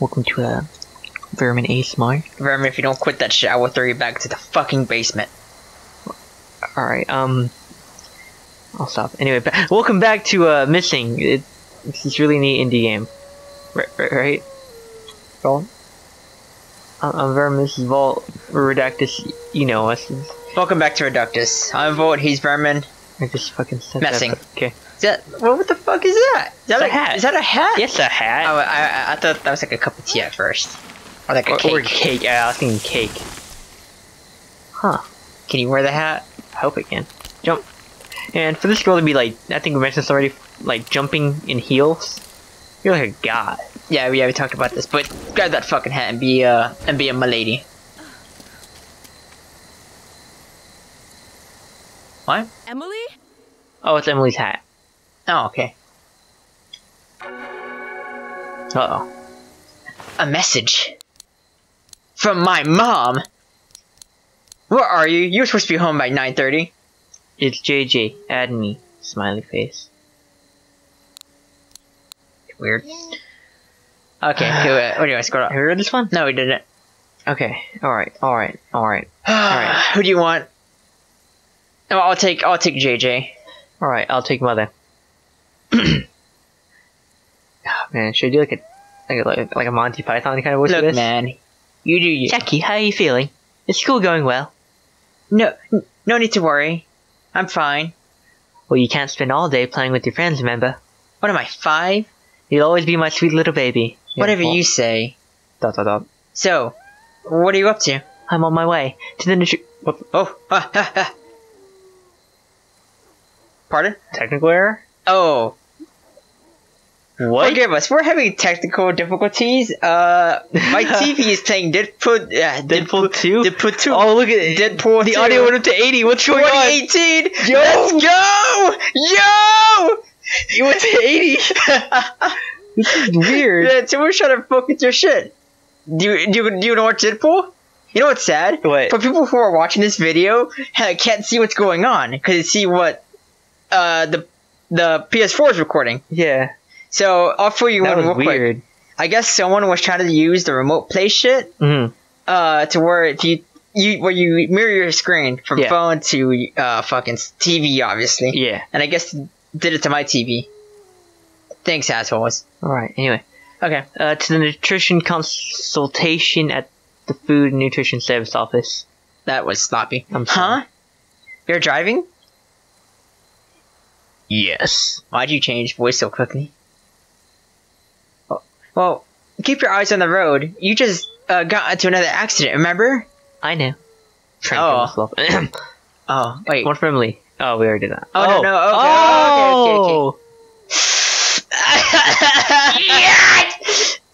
Welcome to uh, Vermin ASMR. Vermin, if you don't quit that shit, I will throw you back to the fucking basement. Alright, um... I'll stop. Anyway, ba- welcome back to uh, Missing. It, it's this really neat indie game. Right? right, right? Vault? I'm, I'm Vermin, this is Vault. Reductus, you know us. Welcome back to Reductus. I'm Void, he's Vermin. I just fucking said Messing. that. Okay. Is that, well, what the fuck is that? Is that It's a hat. Is that a hat? Yes, a hat. Oh, I, I, I thought that was like a cup of tea at first. Or like a or, cake. or cake. Yeah, I was thinking cake. Huh. Can you wear the hat? I hope I can. Jump. And for this girl to be like, I think we mentioned this already, like jumping in heels. You're like a god. Yeah, yeah, we talked about this, but grab that fucking hat and be uh and be a milady. What? Emily? Oh, it's Emily's hat. Oh, okay. Uh oh. A message from my mom. Where are you? You're supposed to be home by 9:30. It's JJ. Add me. Smiley face. Weird. Okay, do it. What do you want? Scroll Have up. you read this one? No, we didn't. Okay. Alright. Alright. Alright. Alright. Who do you want? Oh, I'll take. I'll take JJ. Alright. I'll take mother. oh, man, should I do like a like a, like, like a Monty Python kind of voice for Look, this? man. You do you. Jackie, how are you feeling? Is school going well? No, n- no need to worry. I'm fine. Well, you can't spend all day playing with your friends, remember? What am I? Five? You'll always be my sweet little baby. Yeah, Whatever well, you say. Dot dot dot. So, what are you up to? I'm on my way to the nutri- what, Oh, ah, ah, ah. Pardon? technical error. Oh, What? forgive us. We're having technical difficulties. Uh, my TV is playing Deadpool. Uh, Deadpool 2? Deadpool 2. Oh, look at it. Deadpool The 2. audio went up to 80. What's going on? 2018. Yo. Let's go! Yo! It went to 80. this is weird. Yeah, so we're trying to focus your shit. Do you, do you, do you know watch Deadpool? You know what's sad? What? For people who are watching this video, can't see what's going on because they see what uh, the the PS4 is recording. Yeah, So I'll show you that one real quick. weird. I guess someone was trying to use the remote play shit Mm. uh, to where if you you where you mirror your screen from Yeah. phone to uh, fucking TV, obviously. Yeah. And I guess did it to my TV. Thanks, assholes. All right. Anyway, Okay. uh, to the nutrition consultation at the Food and Nutrition Service Office. That was sloppy. I'm sorry. huh? You're driving? Yes. Why'd you change voice so quickly? Oh, Well, keep your eyes on the road. You just uh, got into another accident, remember? I know. Oh. Oh, wait. One from Emily. Oh, we already did that. Oh, no, no, okay, oh! okay, yes!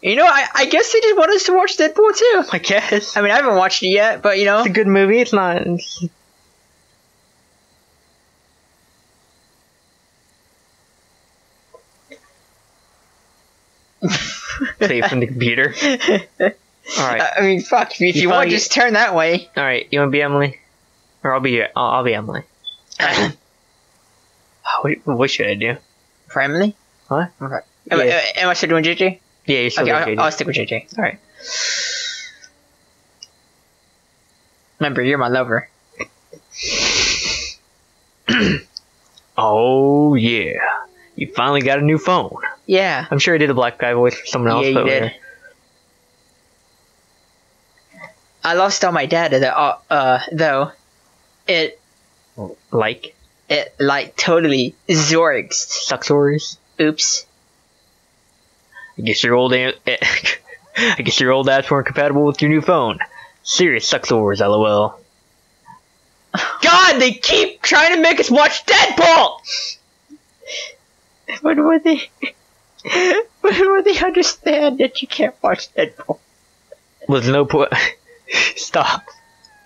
You know, I, I guess they just want us to watch Deadpool too. I guess. I mean, I haven't watched it yet, but you know. It's a good movie. It's not. It's... Play from the computer. All right. I mean, fuck. If, if You you, want, just turn that way. All right. You want to be Emily, or I'll be. I'll, I'll be Emily. Oh, what, what should I do? For Emily? What? Okay. Am, Yeah. I- am I still doing JJ? Yeah, you're still Okay, okay. I'll, I'll stick with JJ. Alright. Remember, you're my lover. Oh yeah, you finally got a new phone. Yeah. I'm sure I did a black guy voice for someone else. Yeah, you but did. I lost all my data, though, uh, uh, though. It, Like it, like, totally zorgs. Suxors. Oops. I guess your old a- I guess your old apps weren't compatible with your new phone. Serious Suxors, lol. God, they keep trying to make us watch Deadpool! When will they, when will they understand that you can't watch Deadpool? Well, there's no point. Stop.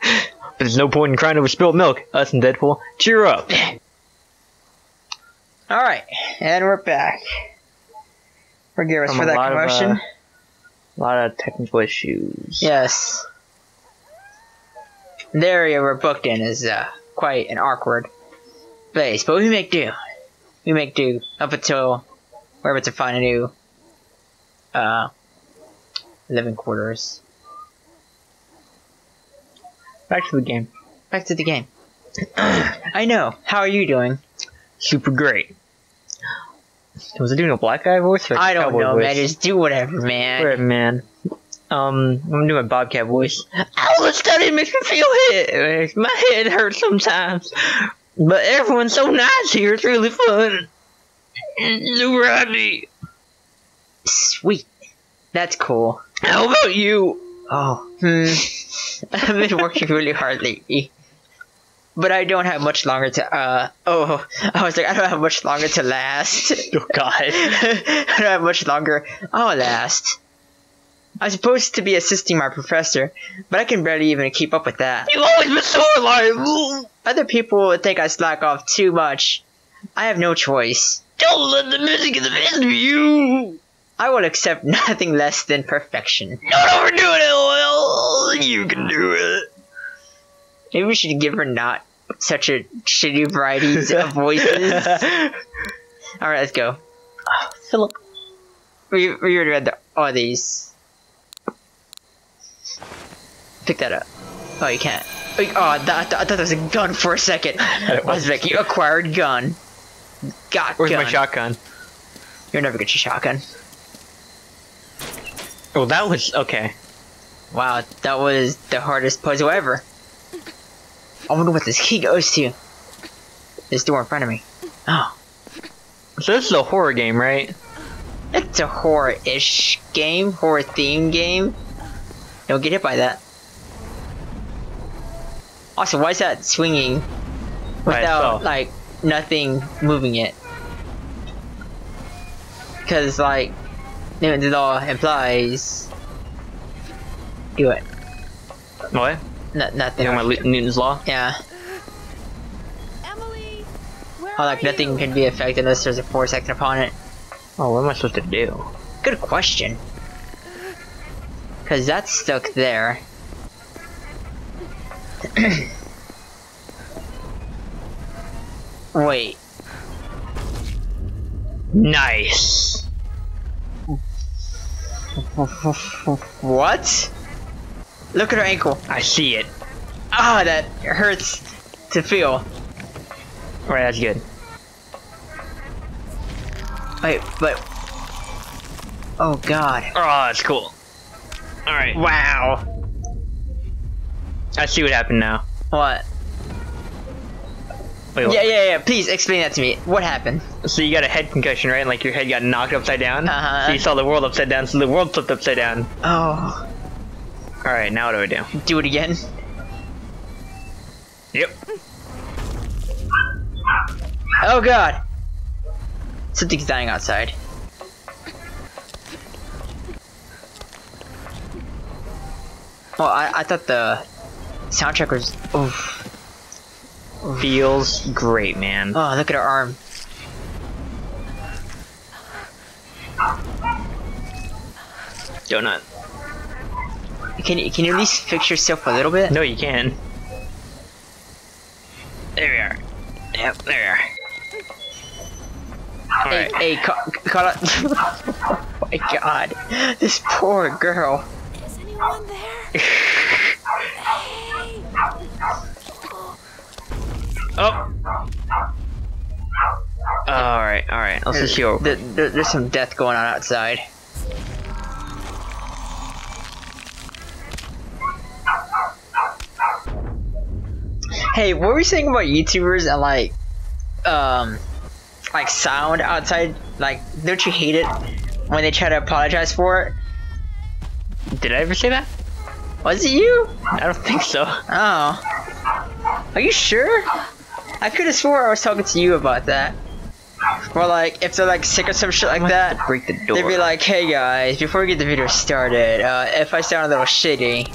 But there's no point in crying over spilled milk. Us and Deadpool. Cheer up. Alright, and we're back. Forgive us From for that lot of, commotion. uh, A lot of technical issues. Yes. The area we're booked in is uh, quite an awkward place, but we make do. We make do up until We're about to find a new uh living quarters. Back to the game. Back to the game. I know. How are you doing? Super great. Was it doing a black guy voice? Or I don't know, voice? man. Just do whatever, man. Whatever, man. Um, I'm doing a Bobcat voice. All the study makes me feel hit. My head hurts sometimes. But everyone's so nice here. It's really fun. Super happy. Sweet. That's cool. How about you? Oh, hmm. I've been working really hard lately. But I don't have much longer to, uh, oh, I was like, I don't have much longer to last. Oh God. I don't have much longer. I'll last. I'm supposed to be assisting my professor, but I can barely even keep up with that. You've always been so reliable. Other people would think I slack off too much. I have no choice. Don't let the music get the best of you. I will accept nothing less than perfection. Don't overdo it, LOL. You can do it. Maybe we should give her not such a shitty varieties of voices. Alright, let's go. Philip. We, we already read the, all these. Pick that up. Oh, you can't. Oh, that, I thought that was a gun for a second. Was like, you acquired gun. Got Where's gun. my shotgun? You'll never get your shotgun. Oh, that was okay. Wow, that was the hardest puzzle ever. I wonder what this key goes to. This door in front of me. Oh, So this is a horror game, right? it's a horror-ish game, horror-themed game. Don't get hit by that. Oh, also, why is that swinging By without itself. like nothing moving it? Because like Newton's law implies. Do it. What? No, nothing. You know my Newton's law? Yeah. Emily, where Oh, like are nothing you? can be affected unless there's a force acting upon it. Oh, what am I supposed to do? Good question. Cause that's stuck there. Wait. Nice. What? Look at her ankle. I see it. Ah, that hurts to feel. Alright, that's good. Wait, but. Oh god. Oh, that's cool. Alright. Wow. I see what happened now. What? Wait, Yeah, yeah, yeah. Please explain that to me. What happened? So you got a head concussion, right? Like your head got knocked upside down? Uh-huh. So you saw the world upside down, so the world flipped upside down. Oh. Alright, now what do I do? Do it again. Yep. Oh god. Something's dying outside. Well, I, I thought the soundtrack was. Oof. Feels great, man. Oh, look at her arm. Donut. Can you can you at least fix yourself a little bit? No, you can. There we are. Yep, there we are. Hey, Alright. hey, ca- call it. oh my god, this poor girl. Is anyone there? hey! Oh! Alright, alright. Let's just go. There- there- there's some death going on outside. Hey, what were you saying about YouTubers and like, um, like sound outside? Like, don't you hate it when they try to apologize for it? Did I ever say that? Was it you? I don't think so. Oh. Are you sure? I could have swore I was talking to you about that. Or like, if they're like sick or some shit like that, Break the door. they'd be like, hey guys, before we get the video started, uh, if I sound a little shitty,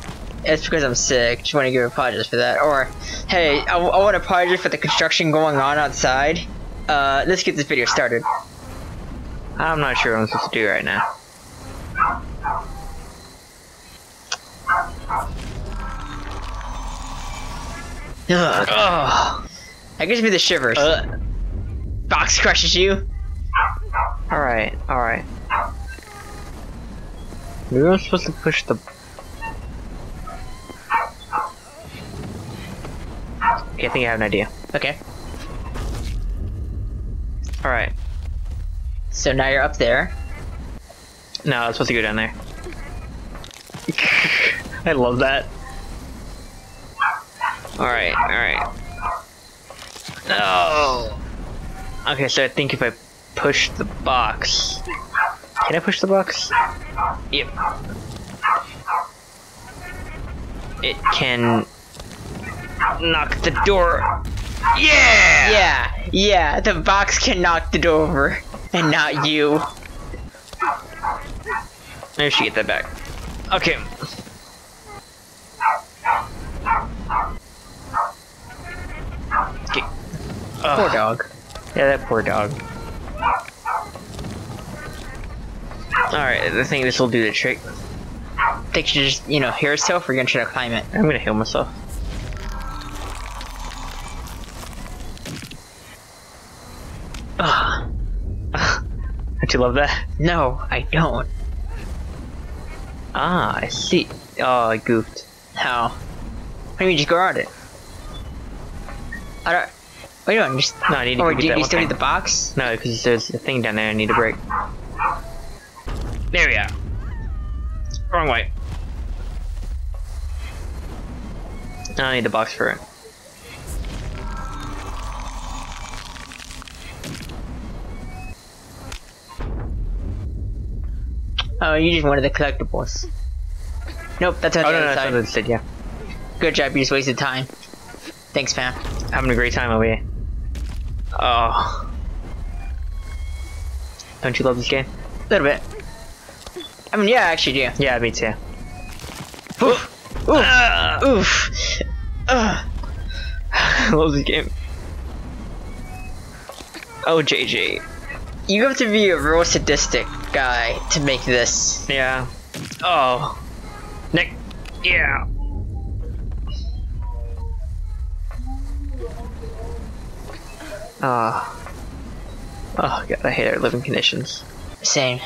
it's because I'm sick. Just want to give a apologies for that. Or, hey, I, I want to apologize for the construction going on outside. Uh, let's get this video started. I'm not sure what I'm supposed to do right now. Ugh. Ugh. That gives me the shivers. Uh, Box crushes you. Alright, alright. Maybe I'm supposed to push the... Okay, I think I have an idea. Okay. Alright. So now you're up there. No, I was supposed to go down there. I love that. Alright, alright. No! Okay, so I think if I push the box... Can I push the box? Yep. It can knock the door. Yeah! Yeah, yeah, the box can knock the door over, and not you. I should get that back. Okay. Okay. Poor dog. Yeah, that poor dog. Alright, I think this will do the trick. Think you should just, you know, heal yourself or you're gonna try to climb it? I'm gonna heal myself. Ugh. Don't you love that? No, I don't. Ah, I see. Oh, I goofed. How? What do you mean, just go around it? I don't. What are you doing? Just. No, I need to Or go get do that you still need the box? No, because there's a thing down there I need to break. There we are. Wrong way. I need the box for it. Oh, you just wanted the collectibles. Nope, that's oh, on Oh the no, no, other that's side. what it said, yeah. Good job, you just wasted time. Thanks, fam. Having a great time over here. Oh. Don't you love this game? A little bit. I mean, yeah, actually do. Yeah, me too. Oof. Oof. Ah, Oof. Ugh. I love this game. Oh, JJ. You have to be a real sadistic guy to make this. Yeah. Oh. Nick. Yeah. Ah. Oh god, I hate our living conditions. Same.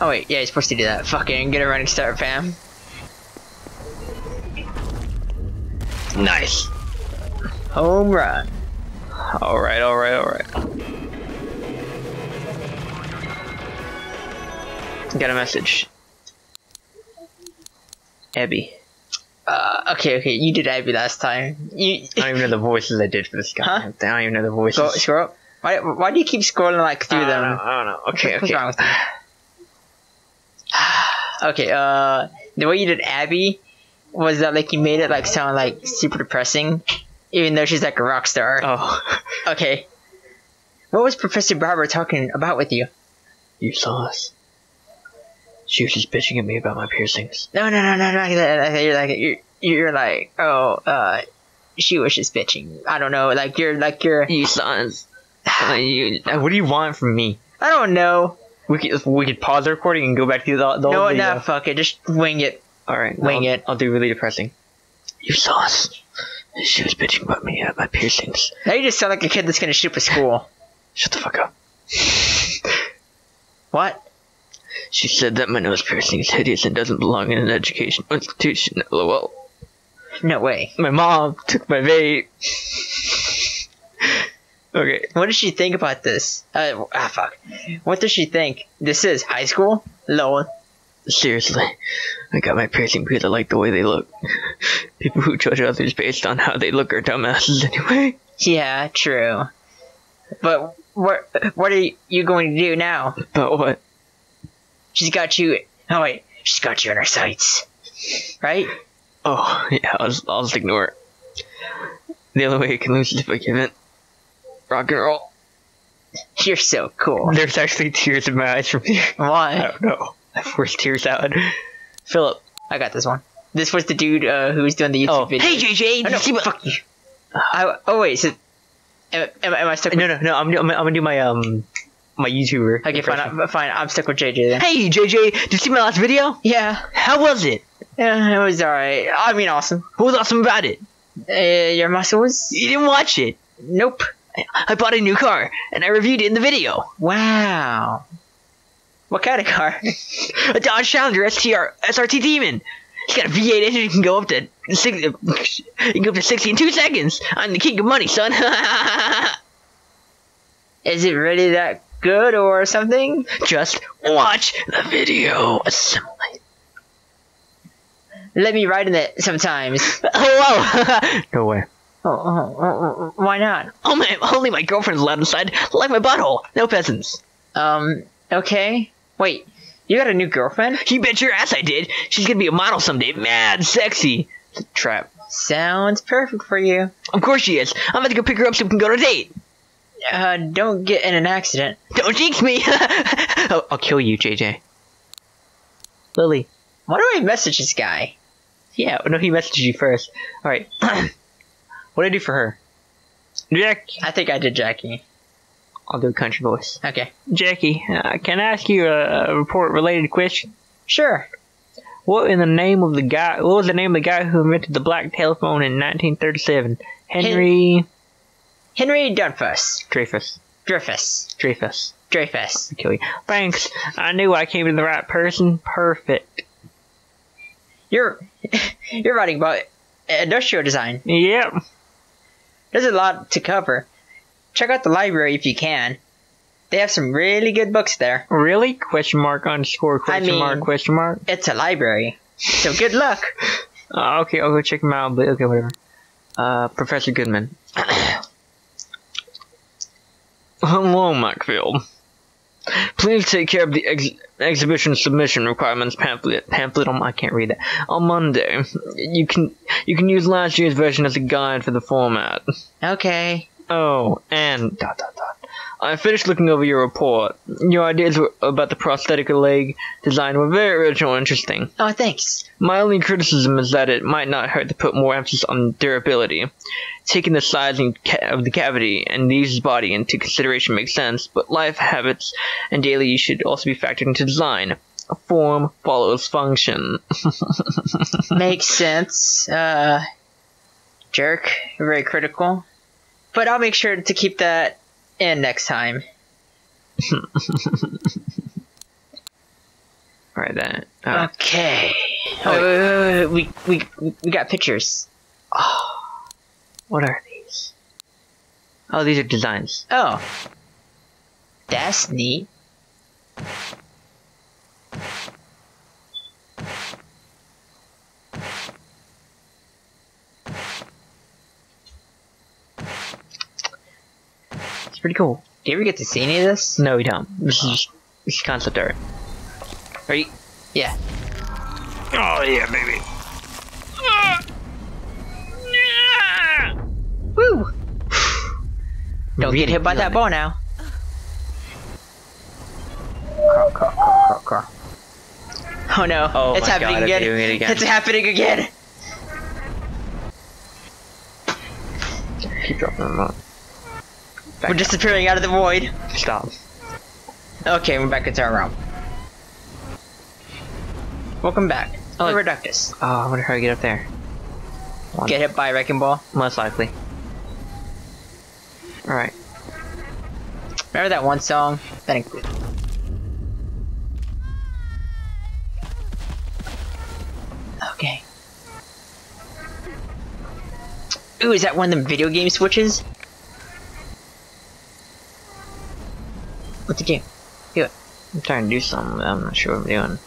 Oh wait, yeah, you're supposed to do that. Fucking get a running start, fam. Nice. Home run. Alright, alright, alright. Got a message. Abby. Uh, okay, okay, you did Abby last time. You I don't even know the voices I did for this guy. Huh? I don't even know the voices. go scroll up. Why, why do you keep scrolling like through I don't know, them? I don't know. Okay, What's okay. wrong with you? Okay, uh, the way you did Abby was that like you made it like sound like super depressing, even though she's like a rock star. Oh. Okay. What was Professor Barbara talking about with you? You saw us. She was just bitching at me about my piercings. No, no, no, no, no. no, You're like you're, you're like oh, uh, she was just bitching. I don't know. Like you're like you're. You. Uh, you, uh, what do you want from me? I don't know. We could we could pause the recording and go back to the, the No, nah, fuck it. Just wing it. All right, wing I'll, it. I'll do really depressing. You saw us. She was bitching about me at my piercings. Now you just sound like a kid that's gonna shoot a school. Shut the fuck up. What? She said that my nose piercing is hideous and doesn't belong in an educational institution. LOL. No way. My mom took my vape. okay. What does she think about this? Uh, ah, fuck. What does she think? This is high school? Lol. Seriously, I got my piercing because I like the way they look. People who judge others based on how they look are dumbasses anyway. Yeah, true. But what what are you going to do now? But what? She's got you. Oh wait, she's got you in her sights, right? Oh, yeah, I'll just, I'll just ignore it. The only way I can lose is if I give it. Rock and roll. You're so cool. There's actually tears in my eyes from here. Why? I don't know. I forced tears out. Philip. I got this one. This was the dude uh, who was doing the YouTube Oh, video. hey JJ, Oh, no, see what? fuck you. I, oh wait, so am, am, am I stuck? No, no, no. I'm, I'm, I'm gonna do my um, my YouTuber. Okay, fine. impression. I'm, fine. I'm stuck with JJ then. Hey JJ, did you see my last video? Yeah, How was it? yeah, it was alright. I mean, awesome. What was awesome about it? Uh, your muscles? You didn't watch it. Nope. I bought a new car, and I reviewed it in the video. Wow. What kind of car? A Dodge Challenger STR SRT Demon. It's got a V8 engine. You can go up to six. You can go up to 60 in two seconds. I'm the king of money, son. Is it really that good or something? Just watch the video. Assimilate. Let me write in it sometimes. Oh, no way. Oh, oh, oh, oh, why not? Oh my, only my girlfriend's allowed inside, like my butthole. No peasants. Um, okay. Wait, you got a new girlfriend? You bet your ass I did. She's gonna be a model someday. Mad sexy. Trap. Sounds perfect for you. Of course she is. I'm about to go pick her up so we can go on a date. Uh, don't get in an accident. Don't jinx me. I'll, I'll kill you, JJ. Lily. Why do I message this guy? Yeah, no, he messaged you first. All right. what did I do for her? Jack. I think I did Jackie. I'll do a country voice. Okay. Jackie, uh, can I ask you a, a report-related question? Sure. What in the name of the guy? What was the name of the guy who invented the black telephone in 1937? Henry Henry Dreyfuss. Dreyfuss. Dreyfuss. Dreyfuss. Dreyfuss. I'll kill you. Thanks. I knew I came to the right person. Perfect. You're you're writing about industrial design. Yep. There's a lot to cover. Check out the library if you can. They have some really good books there. Really? Question mark underscore question mean- mark question mark. It's a library. So good luck. Uh, okay, I'll go check him out. But okay, whatever. Uh, Professor Goodman. Hello, Macfield. Please take care of the ex- exhibition submission requirements pamphlet. Pamphlet on I can't read that. On Monday, you can you can use last year's version as a guide for the format. Okay. Oh, and dot dot dot. I finished looking over your report. Your ideas about the prosthetic leg design were very original and interesting. Oh, thanks. My only criticism is that it might not hurt to put more emphasis on durability. Taking the size of the cavity and the user's body into consideration makes sense, but life habits and daily use should also be factored into design. Form follows function. Makes sense. Uh, jerk. Very critical. But I'll make sure to keep that in next time. Alright then. Uh, Okay. Oh, wait, wait, wait, We, we, we got pictures. what are these? Oh, these are designs. Oh. That's neat. It's pretty cool. Do you ever get to see any of this? No, we don't. This is oh. just this is concept art. Are you? Yeah. Oh yeah, baby. Woo! Don't Really get hit by that it. ball now. Oh no, Oh it's my happening God, it's again. it again. It's happening again. Keep dropping them up. We're disappearing out of the void. Stop. Okay, we're back into our realm. Welcome back. Oh, Oh, Reductus. Oh, I wonder how I get up there. Get hit by a wrecking ball. Most likely. Alright. Remember that one song? That inc- Okay. Ooh, is that one of them video game switches? What the game? do? It. I'm trying to do something, but I'm not sure what I'm doing.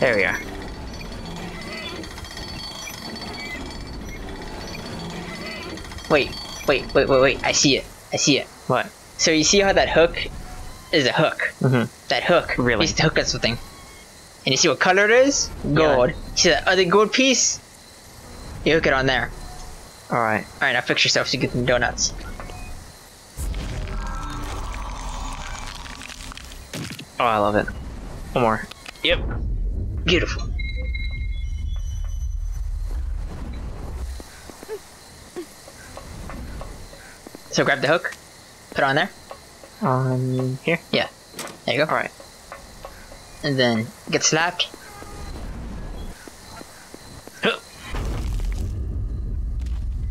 There we are. Wait, wait, wait, wait, wait. I see it. I see it. What? So you see how that hook is a hook? Mm-hmm. That hook Really? needs to hook on something. And you see what color it is? Gold. You see that other gold piece? You hook it on there. Alright. Alright, now fix yourself so you get some donuts. Oh, I love it. One more. Yep. Beautiful. So grab the hook, put it on there. Um, here. Yeah. There you go. Alright. And then get slapped.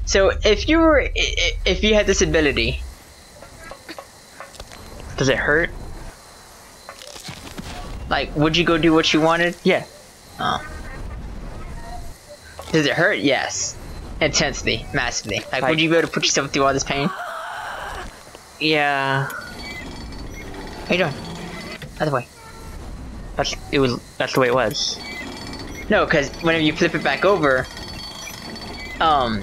So if you were, i- i- if you had this ability, Does it hurt? Like, would you go do what you wanted? Yeah. Oh. Does it hurt? Yes. Intensely, massively. Like, Like- would you be able to put yourself through all this pain? Yeah. How you doing? Other way. That's it was. That's the way it was. No, because whenever you flip it back over, um,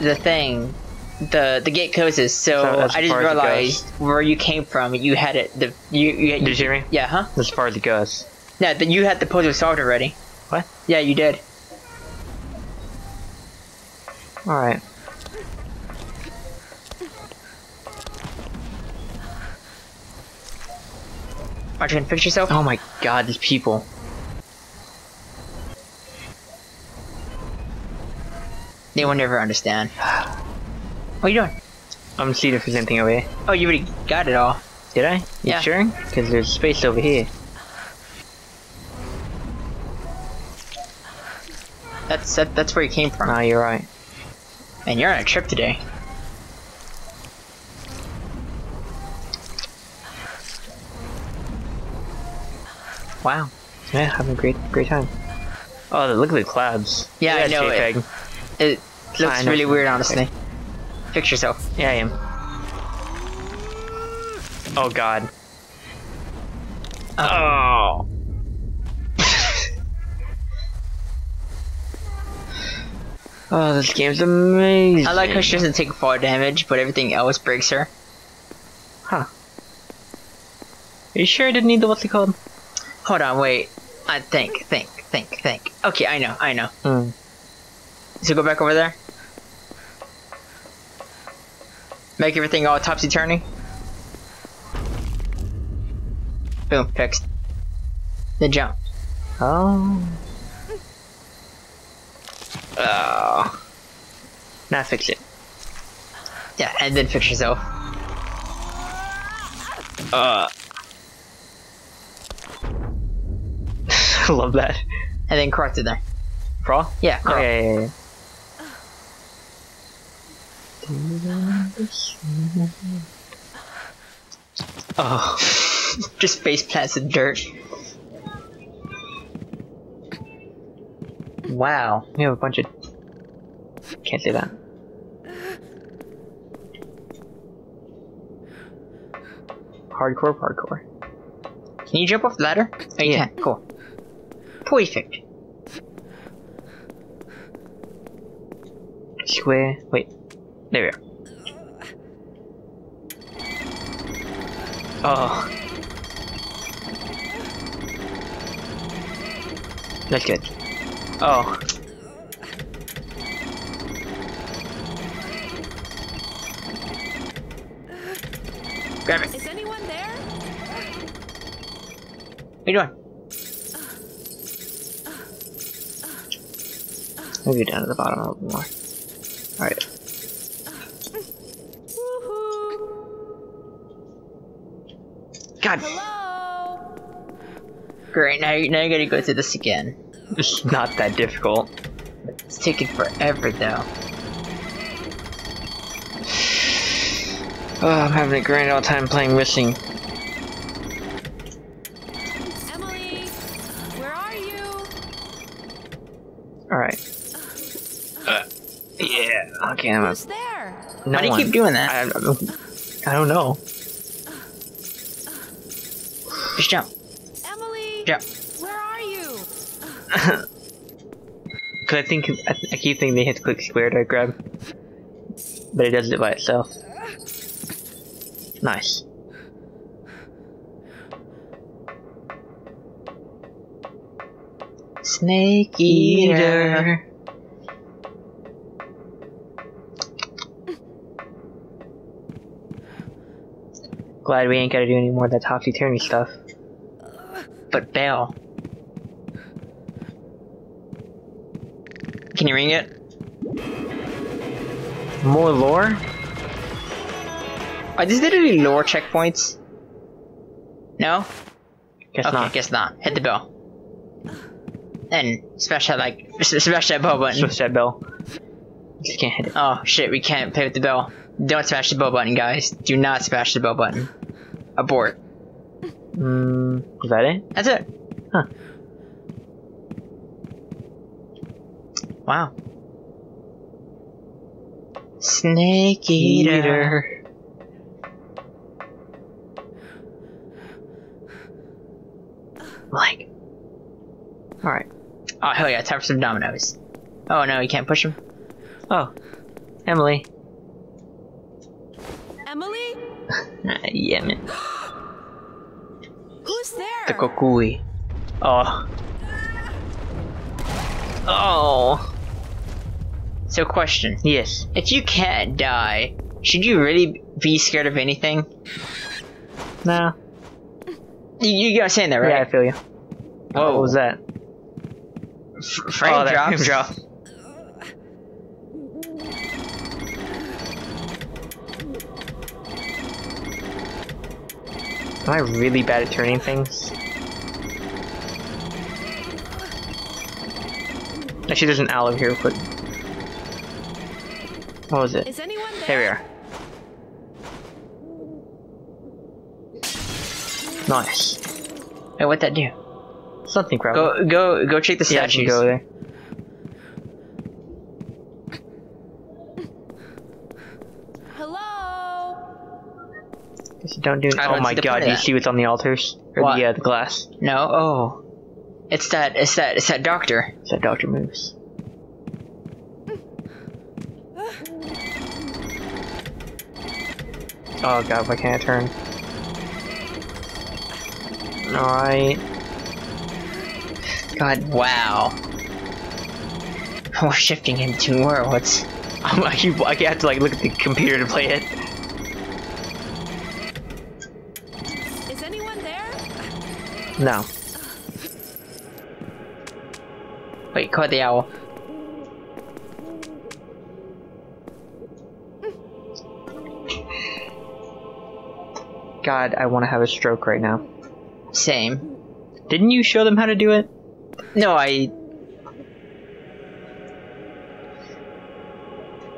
the thing, the the gate closes. So, I just far as it realized where you came from. You had it. The you you. Did you hear me? Yeah, huh? As far as it goes. Yeah, that you had the puzzle solved already. What? Yeah, you did. All right. Aren't you gonna fix yourself? Oh my God, these people. They will never understand. What are you doing? I'm seeing if there's anything over here. Oh, you already got it all. Did I? You Yeah. sure? Because there's space over here. That's that, that's where you came from. Ah, you're right. And you're on a trip today. Wow. Yeah, having a great, great time. Oh, look at the clouds. Yeah, Look I know it. It looks really weird, honestly. Fix yourself. Yeah, I am. Oh God. Oh. oh, this game's amazing. I like how she doesn't take fall damage, but everything else breaks her. Huh. Are you sure I didn't need the what's it called? Hold on, wait. I think, think, think, think. Okay, I know, I know. Hmm. So go back over there. Make everything all topsy turny. Boom, fixed. Then jump. Oh. Oh. Now fix it. Yeah, and then fix yourself. Uh. Love that. And then crawl through there. Crawl? Yeah, crawl. yeah, yeah, yeah. Oh. Just face plants in dirt. Wow. We have a bunch of. Can't say that. Hardcore, hardcore. Can you jump off the ladder? Oh, you Yeah. can. Cool. Perfect. Square. Wait. There we are. Oh. That's good. Oh. Grab it. Is anyone there? What are you doing? Maybe down to the bottom a little more. Alright. God, Hello? Great, now, you- now you gotta go through this again. it's not that difficult. It's taking forever, though. Oh, I'm having a grand old time playing Missing. Emily? Where are you? Alright. Uh, yeah, okay, I'm a, Who's there? no Why do you one. keep doing that? I, I don't- I don't know. Just jump. Emily? Jump. Where are you? Cause I think I, I keep thinking they hit click square to grab, but it does it by itself. Nice. Snake eater. Glad we ain't gotta do any more of that topsy turvy stuff. But Belle. Can you ring it? More lore? Are these literally lore checkpoints? No? Guess okay, not. guess not. Hit the bell. And smash that like smash that bell button. Switch that bell. Just can't hit it. Oh shit, we can't play with the bell. Don't smash the bell button, guys. Do not smash the bell button. Abort. Mm, is that it? That's it. Huh. Wow. Snake eater. Like. Alright. Oh hell yeah! Time for some dominoes. Oh no, you can't push them. Oh. Emily. Emily? Ah, yeah, man. Who's there? The kokui. Oh. Oh. So question: Yes. If you can't die, should you really be scared of anything? No. You, you gotta say that, right? Yeah, I feel you. Whoa. What was that? F- frame oh, that drops. frame drop. Am I really bad at turning things? Actually, there's an owl over here, but... What was it? Is anyone there? There we are. Nice. Hey, what'd that do? Something probably. Go, go, go check the yeah, statues. go there. Hello? Guess you don't do. Oh don't my god! Do you see what's on the altars or What? the uh, the glass? No. Oh, it's that. It's that. It's that doctor. It's that Doctor moves. Oh god! Why can't I turn? All right. God, wow. We're shifting into worlds. I'm, I keep. I have to like look at the computer to play it. Is anyone there? No. Wait, caught the owl. God, I want to have a stroke right now. Same. Didn't you show them how to do it? No, I.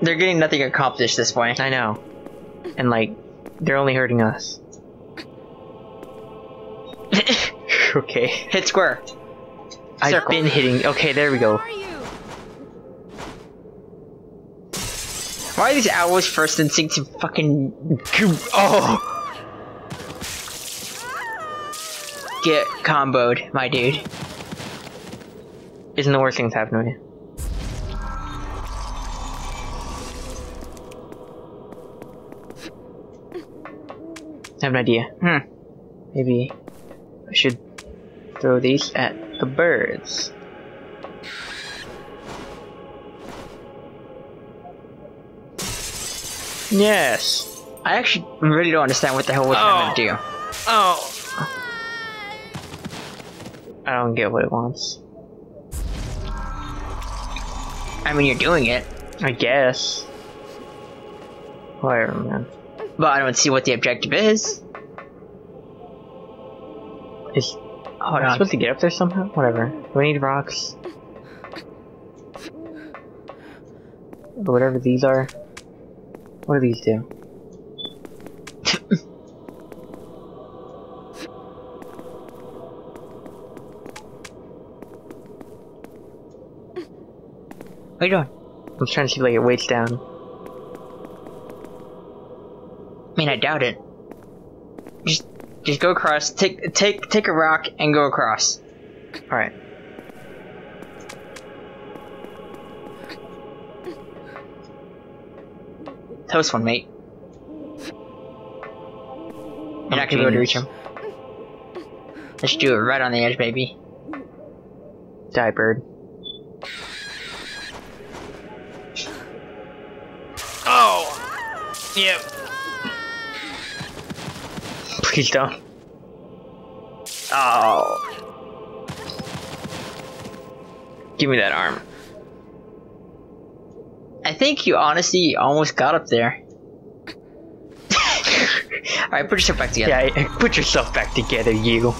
They're getting nothing accomplished this point. I know. And like, they're only hurting us. okay. Hit square. I've Circle. been hitting. Okay, there we go. Why are these owls first instinct to fucking Oh! get comboed, my dude? Isn't the worst thing that's happened to me. I have an idea. Hmm. Maybe I should throw these at the birds. Yes. I actually really don't understand what the hell we're trying to oh. do. Oh. I don't get what it wants. I mean, you're doing it, I guess. Whatever, man. but I don't see what the objective is. Is Hold am I on. supposed to get up there somehow? Whatever. We need rocks? Whatever these are. What do these do? What are you doing? I'm trying to see if like it weights down. I mean, I doubt it. Just, go across. Take, take, take a rock and go across. Alright. Toast one, mate. You're not gonna be able to reach him. Let's do it right on the edge, baby. Die bird. Oh! Yep. Please don't. Oh. Give me that arm. I think you honestly almost got up there. Alright, put yourself back together. Yeah, put yourself back together, you.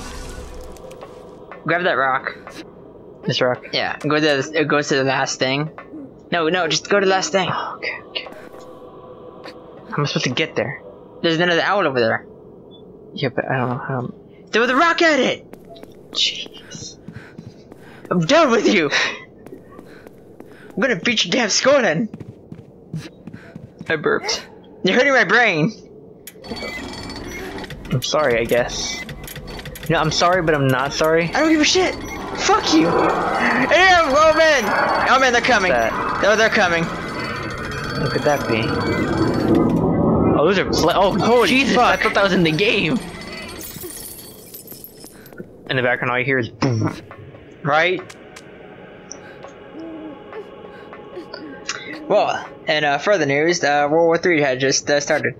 Grab that rock. This rock. Yeah, go to the, it goes to the last thing. No, no, just go to the last thing. Oh, okay, okay. I'm am I supposed to get there? There's another owl over there. Yeah, but I don't know how. Throw the rock at it! Jeez. I'm done with you! I'm gonna beat your damn skull then! I burped. You're hurting my brain! I'm sorry, I guess. No, I'm sorry, but I'm not sorry. I don't give a shit! Fuck you! Damn, oh man! Oh man, they're coming! Oh, they're coming. What could that be? Oh, those are oh, Holy Jesus! I thought that was in the game. In the background, all you hear is boom. Right? Well, and uh, further news, uh, World War Three had just uh, started.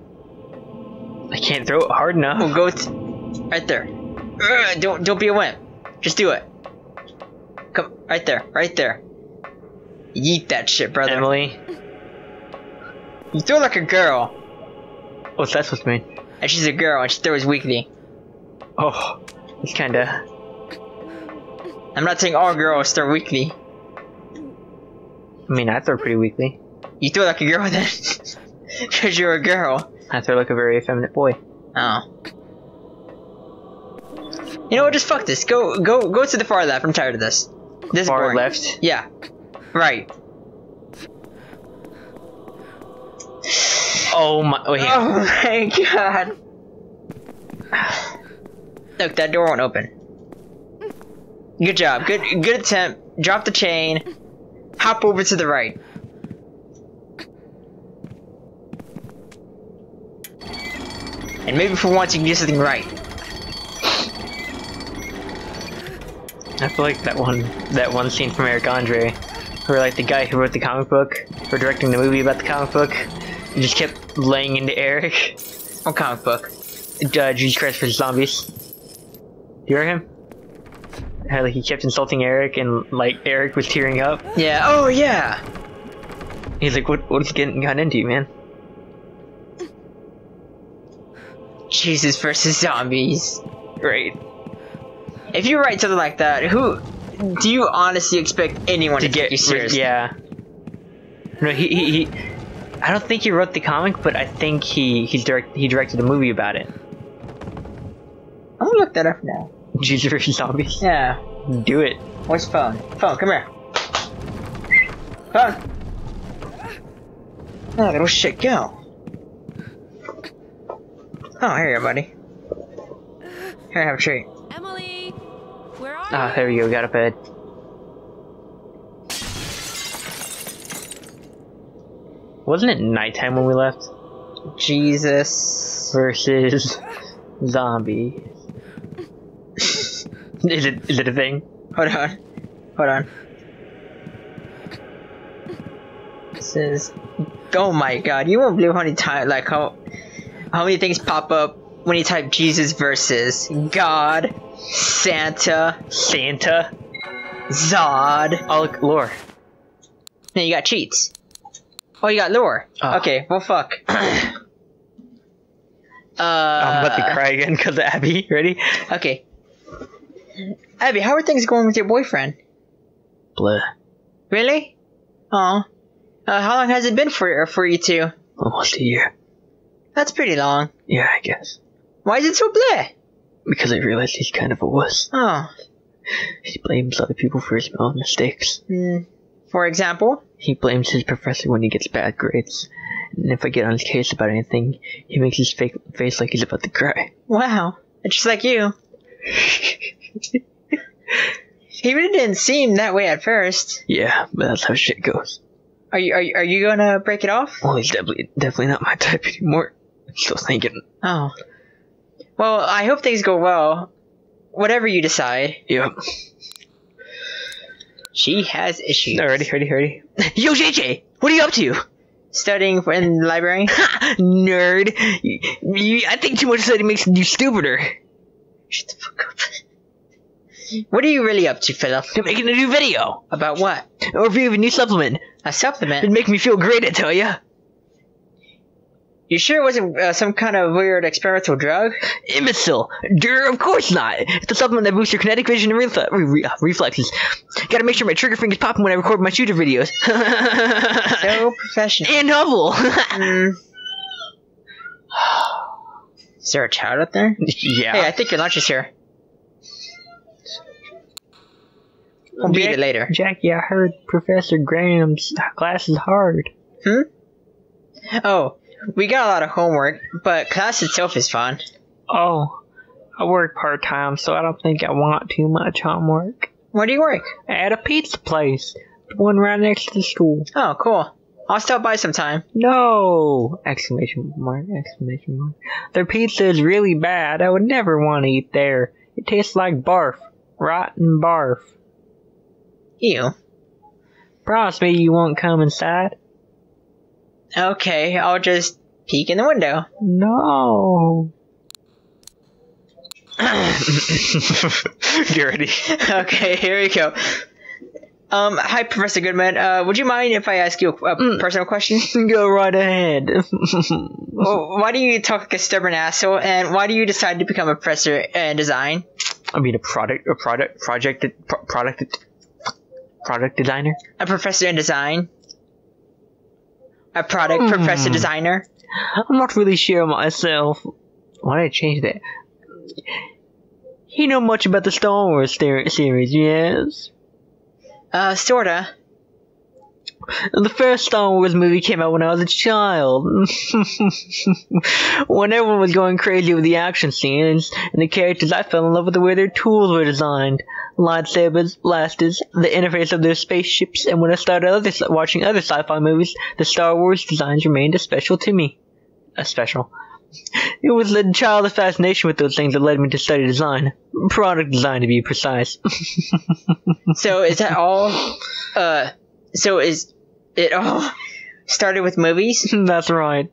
I can't throw it hard enough. We'll go t- right there. Ugh, don't don't be a wimp. Just do it. Come right there, right there. Yeet that shit, brother. Emily, You throw like a girl, Oh, what's that supposed to mean? and she's a girl, and she throws weakly. Oh, it's kinda. I'm not saying all girls throw weakly. I mean, I throw pretty weakly. You throw like a girl then, because you're a girl. I throw like a very effeminate boy. Oh. You know what? Just fuck this. Go, go, go to the far left. I'm tired of this. This is Far left. Yeah. Right. Oh my. Oh, Wait. Oh my god. Look, that door won't open. Good job. Good, good attempt. Drop the chain. Hop over to the right. And maybe for once you can do something right. I feel like that one that one scene from Eric Andre, where like the guy who wrote the comic book or directing the movie about the comic book, he just kept laying into Eric. What comic book? Uh, Jesus Christ for Zombies. You hear him? How like he kept insulting Eric and like Eric was tearing up. Yeah. Oh yeah. He's like, "What? What's getting gotten into, you, man?" Jesus versus zombies. Great. If you write something like that, who do you honestly expect anyone to, To get you seriously? yeah. No, he, he he. I don't think he wrote the comic, but I think he he's direct he directed a movie about it. I'm gonna look that up now. Jesus versus Zombies. Yeah. Do it. Where's phone? Phone, come here. Phone. Oh, little shit, go. Oh, here you go, buddy. Here, have a treat. Emily, where are Ah, you? there we go. Got a bed. Wasn't it nighttime when we left? Jesus. Versus zombie. is it is it a thing? Hold on. Hold on. This is. Oh my god, you won't believe how many times, like, how, how many things pop up when you type Jesus versus God, Santa, Santa. Zod. Oh, look, lore. Then you got cheats. Oh, you got lore. Oh. Okay, well, fuck. uh, I'm about to cry again because of Abby. Ready? Okay. Abby, how are things going with your boyfriend? Blah. Really? Oh. Uh, how long has it been for for you two? Almost a year. That's pretty long. Yeah, I guess. Why is it so bleh? Because I realized he's kind of a wuss. Oh. He blames other people for his own mistakes. Hmm. For example? He blames his professor when he gets bad grades. And if I get on his case about anything, he makes his fake face like he's about to cry. Wow. Just like you. he really didn't seem that way at first. Yeah, but that's how shit goes. Are you are you, are you gonna break it off? Well, he's definitely definitely not my type anymore. I'm still thinking. Oh. Well, I hope things go well. Whatever you decide. Yep. She has issues. Alrighty, ready, ready. Yo, JJ, what are you up to? Studying for- in the library? Ha! Nerd. You, you- I think too much study makes you stupider. Shut the fuck up. What are you really up to, Philip? I'm making a new video. About what? A review of a new supplement. A supplement? It'd make me feel great, I tell ya. You sure it wasn't uh, some kind of weird experimental drug? Imbecile. Durr, of course not. It's a supplement that boosts your kinetic vision and refle- re- uh, reflexes. Gotta make sure my trigger finger's popping when I record my shooter videos. So professional. and humble. Mm, Is there a child up there? yeah. Hey, I think your lunch is here. We'll beat it later. Jackie, I heard Professor Graham's class is hard. Hmm? Oh, we got a lot of homework, but class itself is fun. Oh, I work part time, so I don't think I want too much homework. Where do you work? At a pizza place, the one right next to the school. Oh, cool. I'll stop by sometime. No! Exclamation mark, exclamation mark. Their pizza is really bad. I would never want to eat there. It tastes like barf. Rotten barf. Ew. Promise me you won't come inside. Okay, I'll just peek in the window. No. Get ready. okay, here we go. Um, hi, Professor Goodman. Uh, would you mind if I ask you a, a Mm. personal question? Go right ahead. Well, why do you talk like a stubborn asshole, and why do you decide to become a professor in design? I mean, a product, a product, project, pro- product, product designer. A professor in design? A product Hmm. professor designer? I'm not really sure myself. Why did I change that? You know much about the Star Wars ser- series, yes? Uh, sorta. The first Star Wars movie came out when I was a child. when everyone was going crazy with the action scenes and the characters, I fell in love with the way their tools were designed. Lightsabers, blasters, the interface of their spaceships, and when I started other, watching other sci-fi movies, the Star Wars designs remained a special to me. A special. It was the childhood fascination with those things that led me to study design. Product design, to be precise. So is that all? Uh, so is it all started with movies? That's right.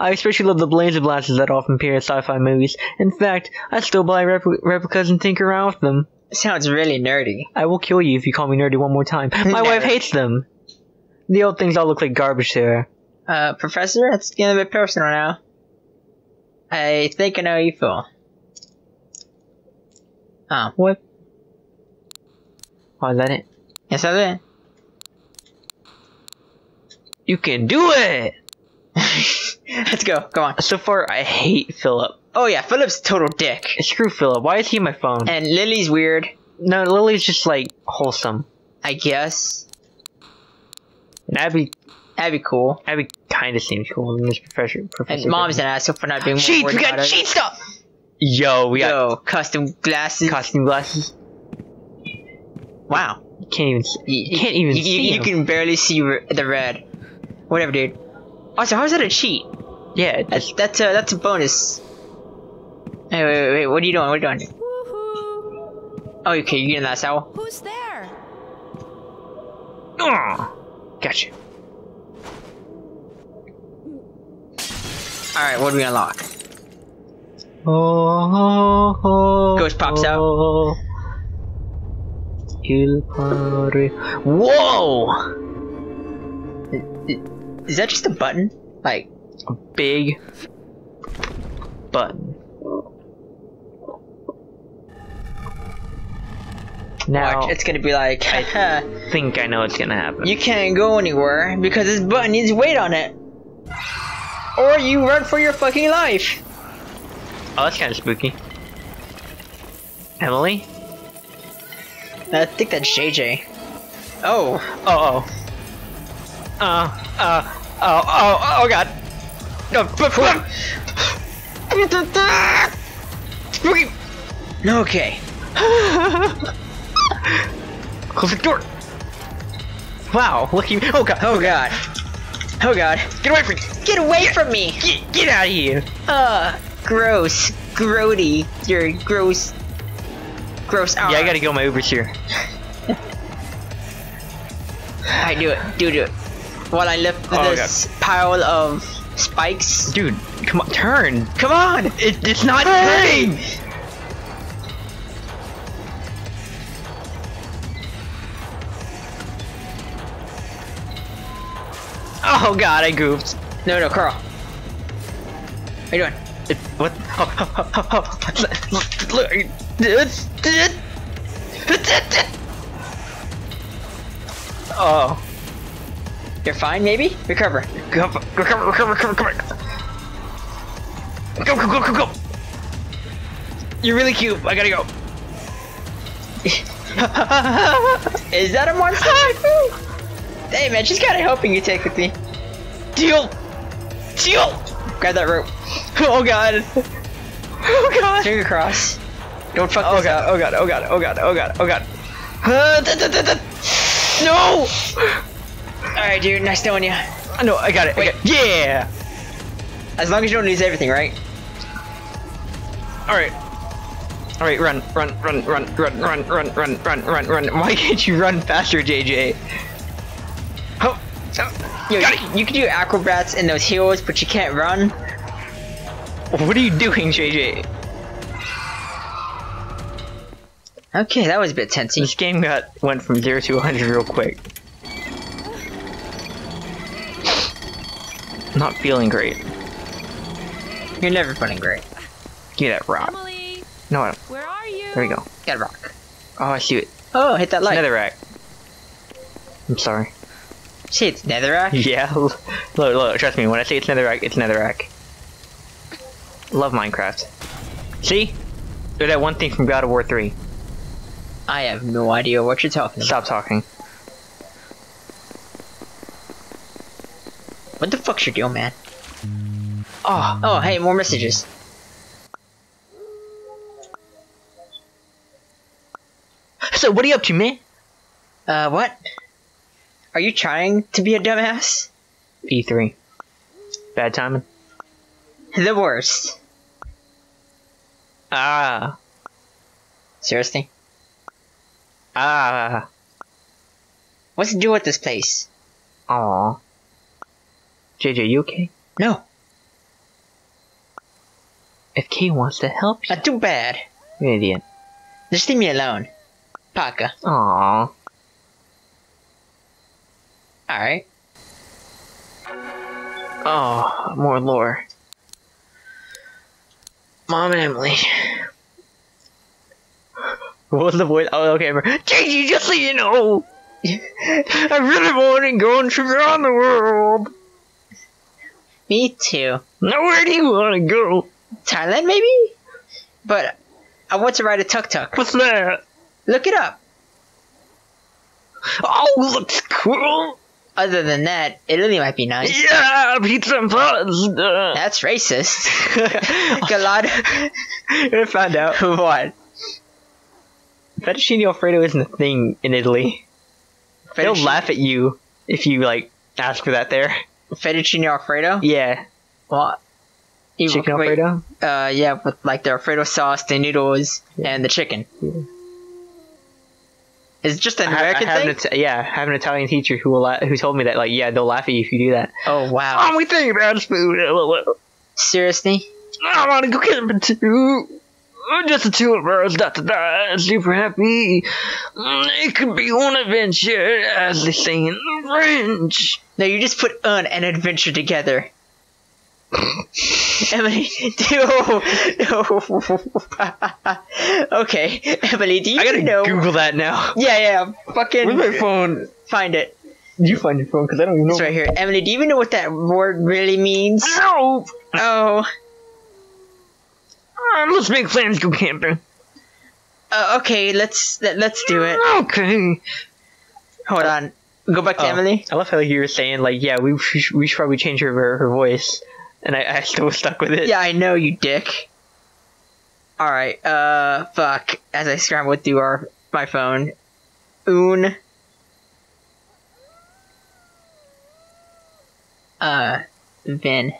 I especially love the blazer blasters that often appear in sci-fi movies. In fact, I still buy repli- replicas and tinker around with them. Sounds really nerdy. I will kill you if you call me nerdy one more time. My wife hates them. The old things all look like garbage to her. Uh, Professor, it's getting a bit personal now. I think I know how you feel. Oh, What? Why is that it? yes, that's You can do it! it. Let's go. Come on. So far, I hate Philip. Oh yeah, Philip's total dick. Screw Philip. Why is he on my phone? And Lily's weird, No, Lily's just like wholesome. I guess. And Abby, That'd be cool. Abby kind of seems cool in this professor. Professor And mom's an asshole for not being more Cheat! worried We got it. cheat stuff! Yo, we got Yo, custom glasses. Custom glasses. wow. You can't even. See, You, you can't even you, see you, you 'em. can barely see re- the red. Whatever, dude. Also, how's that a cheat? Yeah, That's that's a that's a bonus. Hey, wait, wait, wait. What are you doing? What are you doing? Woohoo! Oh, okay. You getting that cell? Who's there? Ugh. gotcha. All right. What do we unlock? Oh, oh, Ghost pops out. oh. Il Padre. Whoa! Is that just a button? Like, A big button. Now, watch. It's gonna be like, I think I know what's gonna happen. you can't go anywhere because this button needs weight on it, or you run for your fucking life. oh, that's kind of spooky. Emily? I think that's JJ. Oh, Oh, oh. Uh, uh, oh, oh, oh god. No, okay. Close the door! Wow, look at you. Oh god, Oh god. Oh god. get away from me! Get away from me! Get, get out of here! Uh, gross. Grody. You're gross. Gross. Yeah, I gotta go. My Uber's here. I do it. Do do it. While I lift Oh, this pile of spikes. Dude, come on, turn! Come on! It, it's not turning! Oh god, I goofed. No, no, Carl. What are you doing? It, what? Oh, oh, oh, oh, oh. Look, it's- it- Oh, You're fine, maybe? Recover. recover, recover, recover, recover, recover. Go, go, go, go, go! You're really cute. I gotta go. Is that a monster? hey man, she's kind of helping you take with me. Deal! Deal! Grab that rope. Oh god. Oh god. Finger cross. Don't fuck Oh this god, up. oh god, oh god, oh god, oh god, oh god. Uh, da, da, da, da. No! Alright, dude, nice knowing you. No, I got it. I Wait. got Yeah! As long as you don't lose everything, right? Alright. Alright, run, run, run, run, run, run, run, run, run, run, run. Why can't you run faster, JJ? Yo, got you, it. you can do acrobats in those heels, but you can't run. What are you doing, JJ? Okay, that was a bit tensy. This game got went from 0 to 100 real quick. Not feeling great. You're never feeling great. Give me that rock. Emily, No, I don't. where are you? There we go. Got a rock. Oh, I see it. Oh, hit that It's Another netherrack. I'm sorry. See, it's netherrack. Yeah, look, look, trust me, when I say it's netherrack, it's netherrack. Love Minecraft. See? They're that one thing from God of War 3. I have no idea what you're talking about. Stop talking. What the fuck's your deal, man? Oh, Oh, hey, more messages. so what are you up to, man? Uh, what? Are you trying to be a dumbass? E3. Bad timing. The worst. Ah. Seriously? Ah. What's to do with this place? Aw. JJ, you okay? No, If Kay wants to help you, not too bad. you're idiot. Just leave me alone. Paka. Aw. Alright. Oh, more lore. Mom and Emily. What was the voice? Oh, okay. JJ, just so you know, I really want to go and travel around the world. Me too. Now, where do you want to go? Thailand, maybe? But I want to ride a tuk tuk. What's that? Look it up. Oh, looks cool. Other than that, Italy might be nice. Yeah, pizza and pasta. That's racist. Galado. I found out. what? Fettuccine Alfredo isn't a thing in Italy. They'll laugh at you if you like ask for that there. Fettuccine Alfredo? Yeah, What? You- chicken Alfredo. Uh, yeah, with like the Alfredo sauce, the noodles, and the chicken. Yeah. Is it just an I, I American have thing? an yeah, I have an Italian teacher who will la- who told me that like yeah they'll laugh at you if you do that. oh wow! we think about food. Seriously? I want to go get camping too. Uh, just the two of us, da da da, super happy. Mm, It could be one adventure, as they say in French. No, you just put uh, un and adventure together. Emily, no, no. okay, Emily, do you I gotta know? Google that now. Yeah, yeah, fucking Where's my phone? find it. You find your phone because I don't even know. It's right here. Emily, do you even know what that word really means? No. Oh, Uh, let's make plans. Go camping. uh, okay, let's let, let's do it. Okay. Hold on, go back to Oh, Emily. I love how you were saying like, yeah, we should, we should probably change her her voice, and I, I still was stuck with it. Yeah, I know you dick. Alright, uh, fuck. As I scramble through our, my phone. Un. Uh, Vin.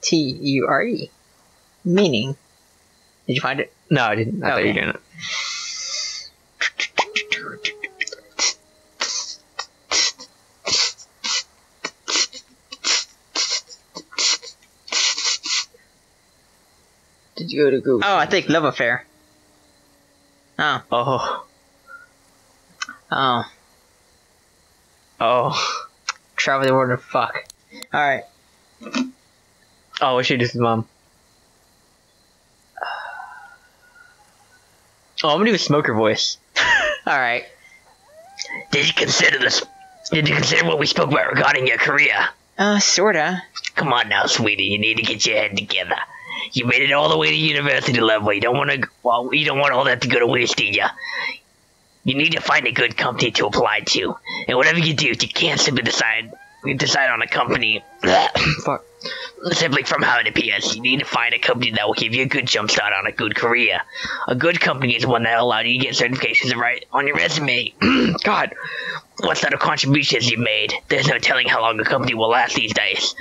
T-U-R-E. Meaning. Did you find it? No, I didn't. I thought you were doing it. Did you go to Google? Oh, I think Love Affair. Oh, Oh. oh. Oh. Travel the world and fuck. Alright. Oh, what should do his mom? Oh, I'm gonna do a smoker voice. Alright. Did you consider this? Did you consider what we spoke about regarding your career? Uh, sorta. Come on now, sweetie. You need to get your head together. You made it all the way to university level. You don't want to. Well, you don't want all that to go to waste, do you? You need to find a good company to apply to, and whatever you do, you can't simply decide decide on a company. Fuck. Simply from how it appears, you need to find a company that will give you a good jump start on a good career. A good company is one that allows you to get certifications right on your resume. God, what sort of contributions you made? There's no telling how long a company will last these days.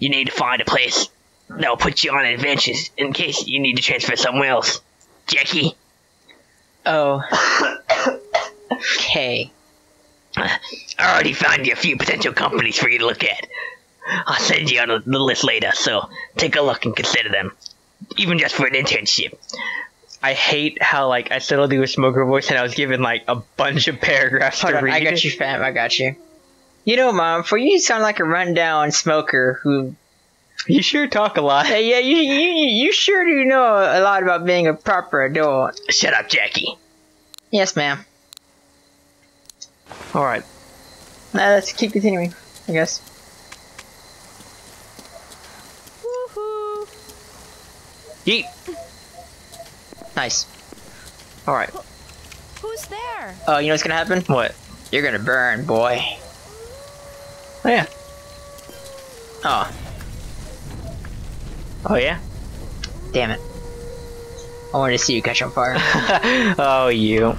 You need to find a place that will put you on adventures in case you need to transfer somewhere else. Jackie, Oh. okay. I already found you a few potential companies for you to look at. I'll send you on a- the list later, so take a look and consider them, even just for an internship. I hate how like I settled do a smoker voice and I was given like a bunch of paragraphs Hold to on, read. I got you, fam. I got you. You know, mom, for you, you sound like a rundown smoker who. You sure talk a lot. Hey, yeah, you, you, you sure do know a lot about being a proper adult. Shut up, Jackie. Yes, ma'am. All right. Now let's keep continuing, I guess. Woohoo! Yeet. Nice. All right. Who's there? Oh, you know what's gonna happen? What? You're gonna burn, boy. Oh yeah. Oh, Oh yeah. damn it. I wanted to see you catch on fire. oh you.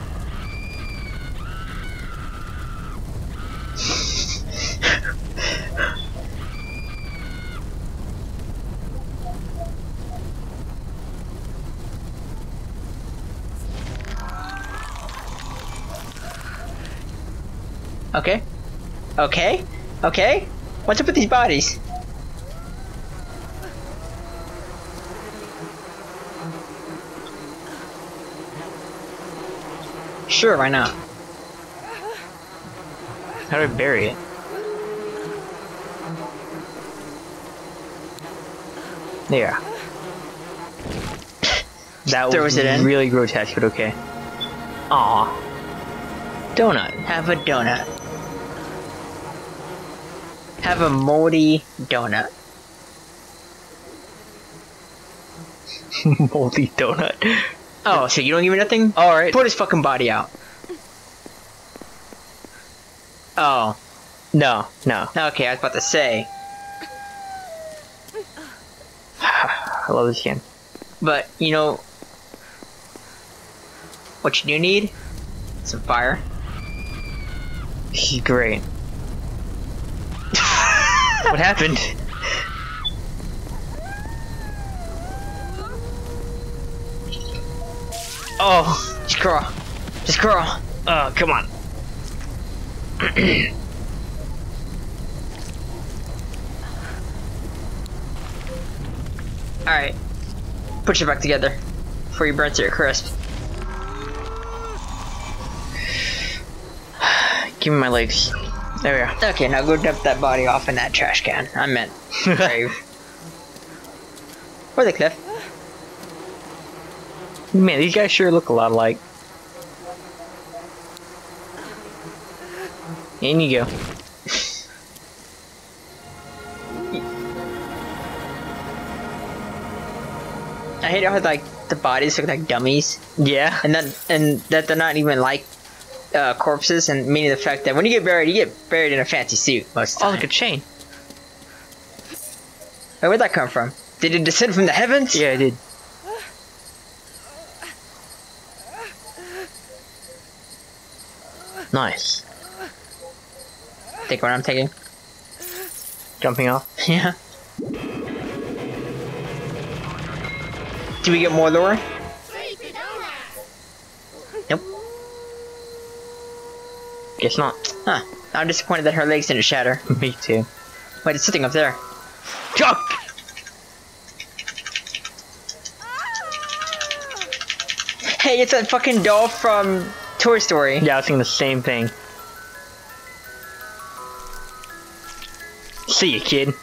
Okay. Okay. Okay. What's up with these bodies? Sure, why not? How do I bury it? There. That Throws was it in. really grotesque, but okay. Aw. Donut. Have a donut. Have a moldy donut. Moldy donut. Oh, so you don't give me nothing? Alright. Put his fucking body out. Oh, No, no. okay, I was about to say. I love this game. But, you know, what you do need? Some fire. He's great. what happened? Oh, Just crawl. Just crawl. oh, come on. Alright. Put you back together. Before you burn to your crisp. Give me my legs. There we are. Okay, now go dump that body off in that trash can. I meant grave. Or the cliff. Man, these guys sure look a lot alike. In you go. I hate how like the bodies look like dummies, Yeah. and that and that they're not even like uh, corpses, and meaning the fact that when you get buried, you get buried in a fancy suit most Oh, look a chain. Where'd that come from? Did it descend from the heavens? Yeah, it did. Nice. Take what I'm taking. Jumping off. Yeah. Do we get more lore? Nope. Guess not. Huh. I'm disappointed that her legs didn't shatter. Me too. Wait, it's sitting up there. Chuck! Hey, it's that fucking doll from Toy Story. Yeah, I was thinking the same thing. See you, kid.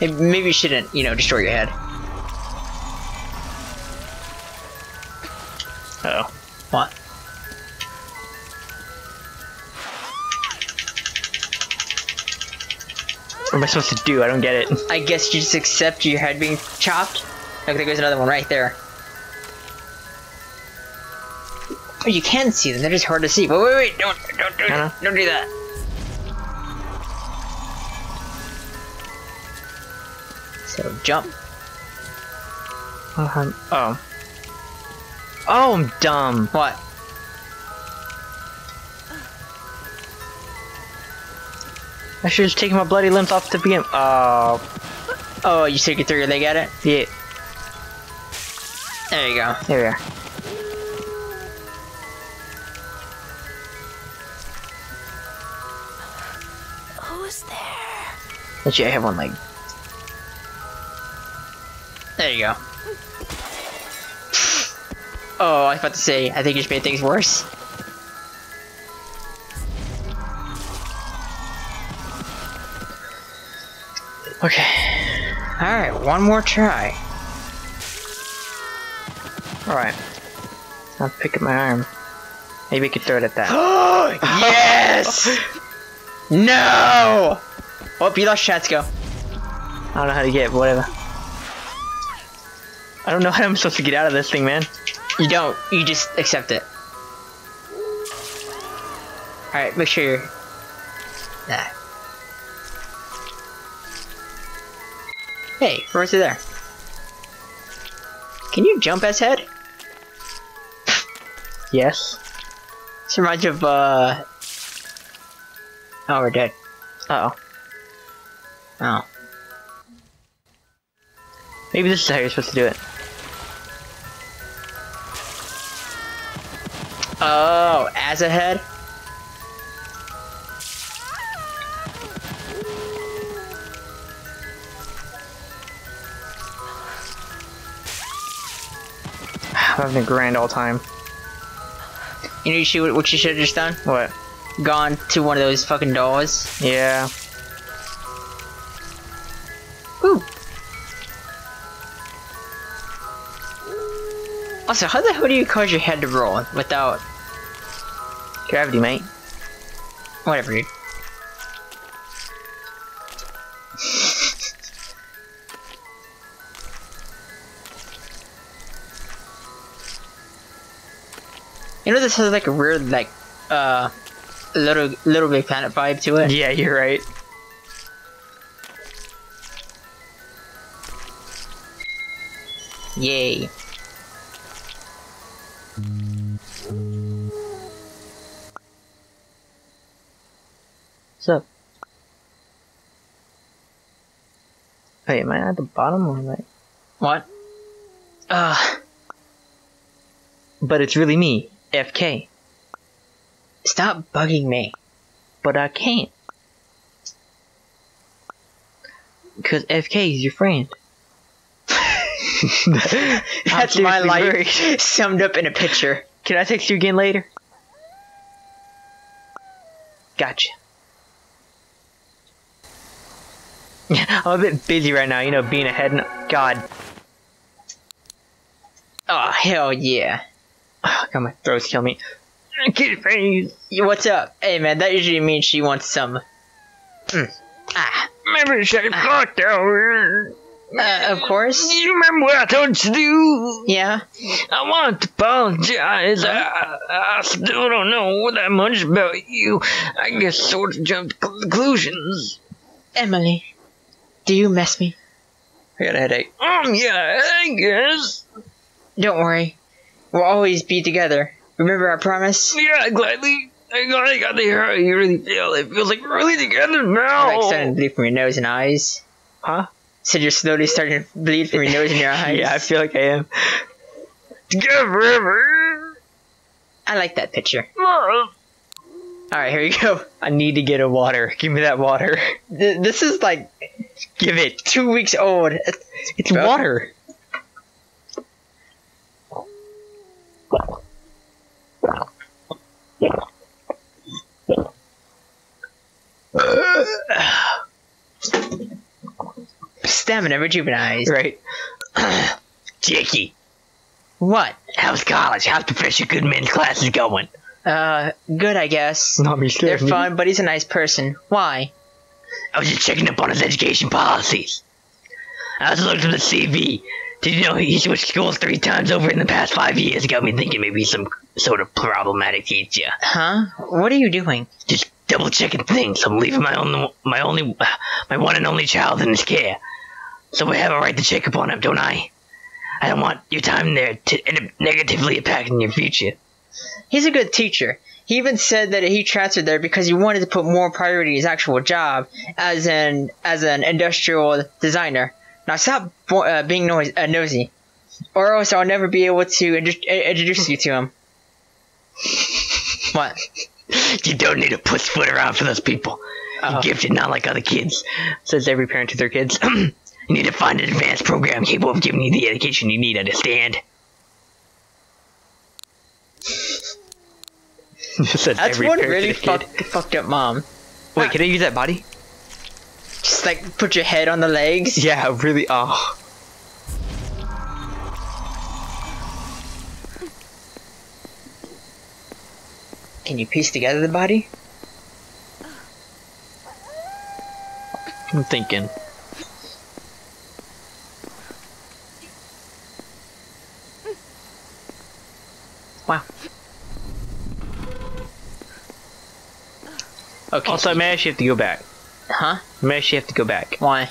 Maybe you shouldn't, you know, destroy your head. Uh oh. What? What am I supposed to do? I don't get it. I guess you just accept your head being chopped. Look, there goes another one right there. Oh, you can see them. They're just hard to see. But wait, wait, don't, don't do that. Don't do that. So jump. Um, oh. Oh, I'm dumb. What? I should have taken my bloody limbs off to begin. Oh, Oh, you took it through your leg at it. yeah. There you go. There we are. Actually, I have one leg. There you go. Oh, I was about to say, I think you just made things worse. Okay. Alright, one more try. Alright. I'll pick up my arm. Maybe we could throw it at that. yes! no! Oh, you lost Shatsko. I don't know how to get, but whatever. I don't know how I'm supposed to get out of this thing, man. You don't. You just accept it. Alright, make sure you're... Nah. Hey, where's it there? Can you jump as head? Yes. This reminds you of, uh... Oh, we're dead. Uh oh. Maybe this is how you're supposed to do it. Oh, as a head? I'm having a grand all time. You know what you should have just done? What? Gone to one of those fucking doors. Yeah. Ooh. Also, how the hell do you cause your head to roll without Gravity, mate. whatever, dude? you know this has like a weird like uh little little big planet vibe to it. Yeah, you're right. Yay. Up? Wait, am I at the bottom or am I? What? Uh But it's really me, FK. stop bugging me. But I can't. Because FK is your friend. That's my seriously life worried. summed up in a picture. Can I text you again later? Gotcha. I'm a bit busy right now, you know, being ahead and God. Oh hell yeah. Oh, God, my throat's killing me. Get face. What's up? Hey man, that usually means she wants some. Mm. Ah, Maybe say fuck over. Uh, of course. You remember what I told you to do? Yeah. I want to apologize. I, I still don't know that much about you. I guess sort of jumped to conclusions. Emily, do you miss me? I got a headache. Um, yeah, I guess. Don't worry, we'll always be together. Remember our promise? Yeah, gladly. I got, I got to hear how you really feel. It feels like we're really together now. Like starting to bleed from your nose and eyes. Huh? So you're slowly starting to bleed from your nose and your eyes. yeah, I feel like I am. Together forever. I like that picture. All right, here you go. I need to get a water. Give me that water. This is like Give it. two weeks old. It's water. Stamina rejuvenized. Right. Jackie, What? how's college? How's Professor Goodman's classes going? Uh, good, I guess. Not me They're scared. fun, but he's a nice person. Why? I was just checking up on his education policies. I also looked at the CV. Did you know he switched schools three times over in the past five years? Got me thinking maybe he's some sort of problematic teacher. Huh? What are you doing? Just double checking things. I'm leaving my only, my only, my one and only child in his care. So I have a right to check upon him, don't I? I don't want your time there to end up negatively impacting your future. He's a good teacher. He even said that he transferred there because he wanted to put more priority in his actual job as an as an industrial designer. Now stop bo- uh, being noise- uh, nosy, or else I'll never be able to uh, introduce you to him. What? You don't need to pussyfoot around for those people. You're gifted, not like other kids. Says every parent to their kids. you need to find an advanced program capable of giving you the education you need, understand? That's one really fuck- fucked up mom. Wait, can I use that body? Just like put your head on the legs. Yeah, really. Oh. Can you piece together the body? I'm thinking. Okay. Also, I may actually have to go back. huh? I may actually have to go back. Why?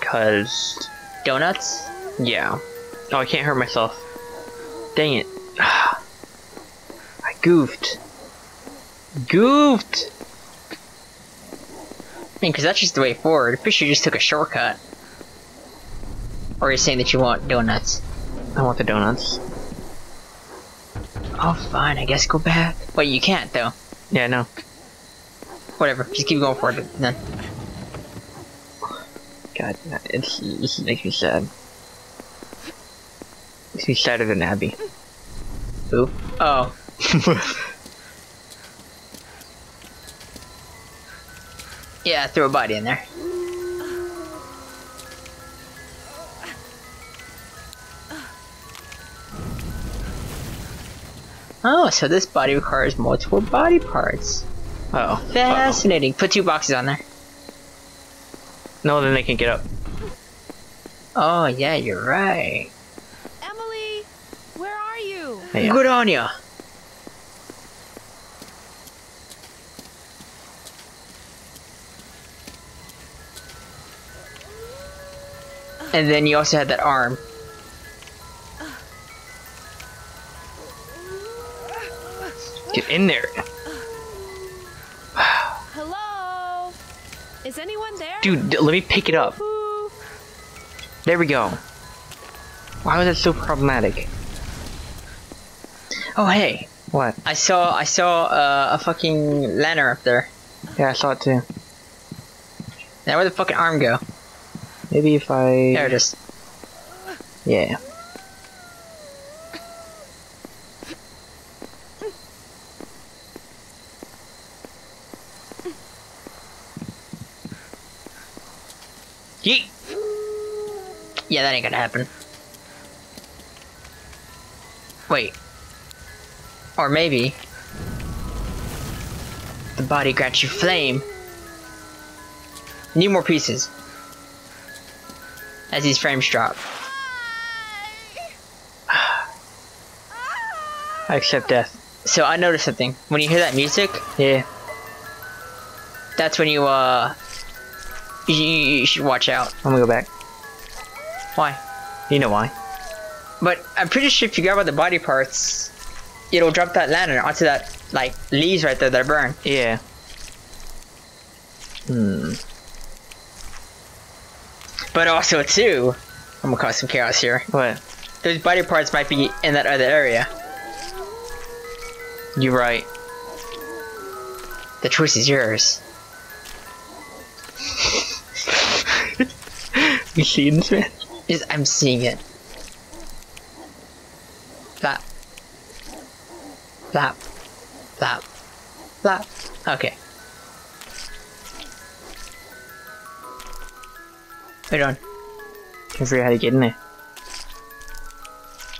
Cause. Donuts? Yeah. Oh, I can't hurt myself. Dang it. I goofed. Goofed! I mean, because that's just the way forward. Fisher just took a shortcut. Or are you're saying that you want donuts? I want the donuts. Oh, fine. I guess go back. Wait, you can't though. Yeah, no. Whatever. Just keep going forward then. God, it's, this makes me sad. Makes me sadder than Abby. Who? Oh. Yeah, throw a body in there. Oh, so this body requires multiple body parts. Uh oh. Fascinating. Put two boxes on there. No, then they can get up. Oh, yeah, you're right. Emily, where are you? Yeah. Good on ya. And then you also had that arm. Get in there. Is anyone there? Dude, let me pick it up. There we go. Why was that so problematic? Oh, hey. What? I saw I saw uh, a fucking lantern up there. Yeah, I saw it too. Now where the fucking arm go? Maybe if I. There it is. Yeah. Yeet. Yeah, that ain't gonna happen. Wait. Or maybe the body grants you flame. Need more pieces. As these frames drop. I accept death. So I noticed something. When you hear that music, Yeah. that's when you uh you, you, should watch out. I'm gonna go back. Why? You know why? But I'm pretty sure if you grab all the body parts, it'll drop that lantern onto that like leaves right there that burn. Yeah. Hmm. But also too, I'm gonna cause some chaos here. What? Those body parts might be in that other area. You're right. The choice is yours. You seeing this, man? Is I'm seeing it. Flap. Flap. Flap. Flap. Okay. Wait on. I forget how to get in there.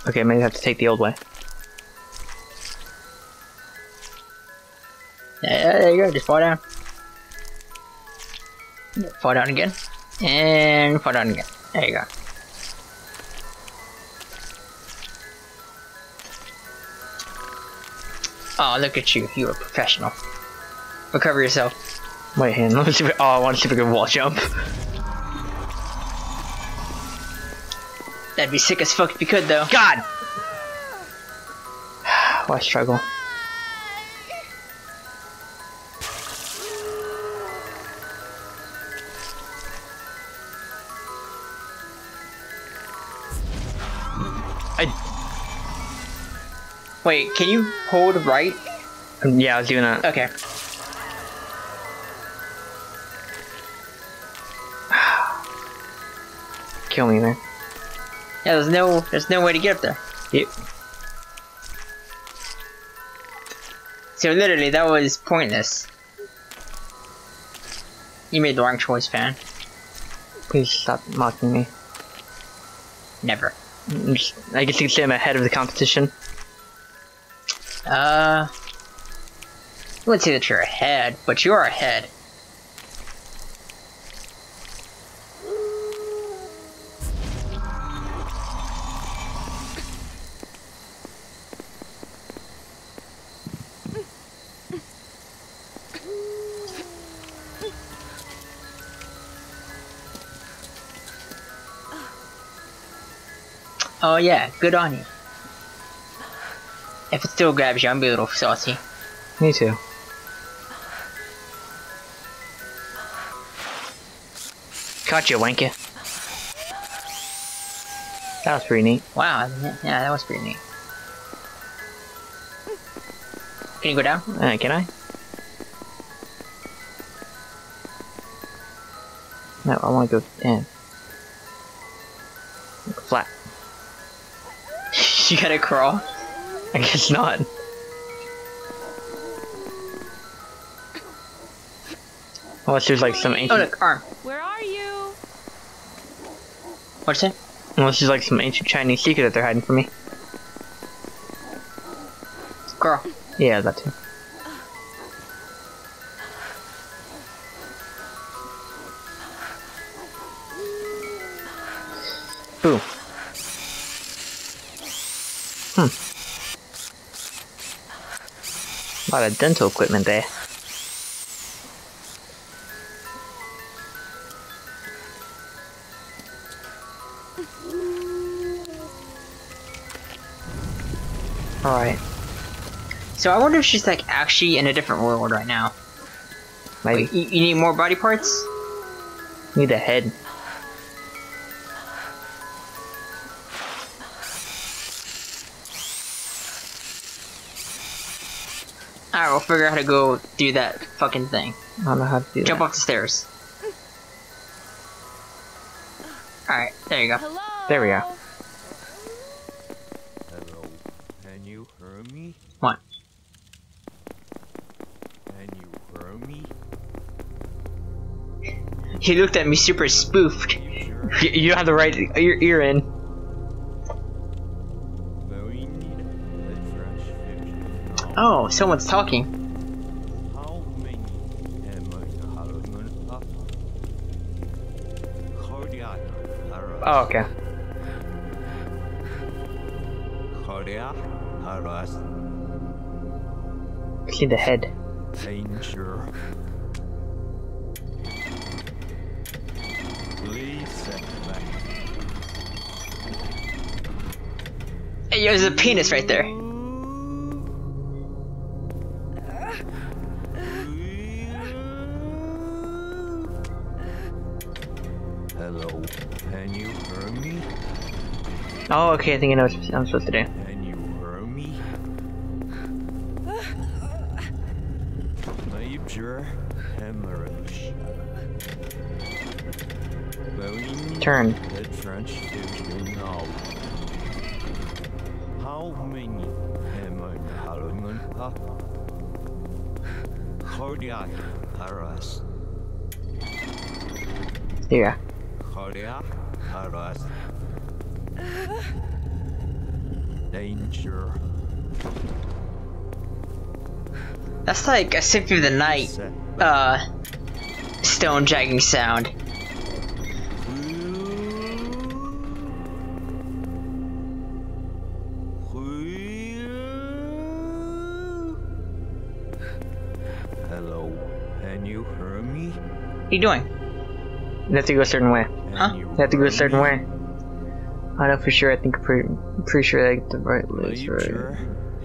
Okay, maybe I have to take the old way. Yeah, there you go. Just fall down. Fall down again. And fall down again. There you go. Oh, look at you. You're a professional. Recover yourself. Wait, hand. Let me see if, oh, I want to see if I can wall jump. That'd be sick as fuck if you could, though. God! Why struggle? Wait, can you hold right? yeah, I was doing that. Okay. Kill me, man. Yeah, there's no, there's no way to get up there. Yep. So literally, that was pointless. You made the wrong choice, fan. Please stop mocking me. Never. Mm, just- I guess you could say I'm ahead of the competition. Uh, wouldn't say that you're ahead, but you are ahead. Oh yeah, good on you. If it still grabs you, I'm be a little saucy. Me too. Caught you, wanky. That was pretty neat. Wow, yeah, that was pretty neat. Can you go down? Uh, can I? No, I want to go in. Flat. you gotta crawl. I guess not. Unless there's like some ancient. Oh ancient. look, arm. Where are you? What's it? Unless there's like some ancient Chinese secret that they're hiding from me. Crawl. Yeah, that too. Boom. Hmm. A lot of dental equipment there. Alright, So I wonder if she's like actually in a different world right now. maybe. Wait, you, you need more body parts? Need a head. Figure out how to go do that fucking thing. I don't know how to do Jump that. off the stairs. Alright, there you go. Hello? There we go. Hello, can you hear me? What? Can you hear me? He looked at me super spoofed. You sure? You, you have the right ear, ear in. But we need a fresh fish. Now, Oh, someone's talking. Oh, okay. Korea. Haras. See the head. Danger. Please send back. Hey, there's a penis right there. Oh, okay. I think I know what I'm supposed to do. Can you hear me? Major hemorrhage. Going Turn. the transfusion now. How many am I having up? Cardiac arrest. Yeah. Cardiac arrest. Danger. That's like a Symphony of the Night uh, stone jagging sound. Hello, can you hear me? What are you doing? You have to go a certain way. Huh? You have to go a certain way. Me? I know for sure. I think pretty, pretty sure I get the right oh, list right. Major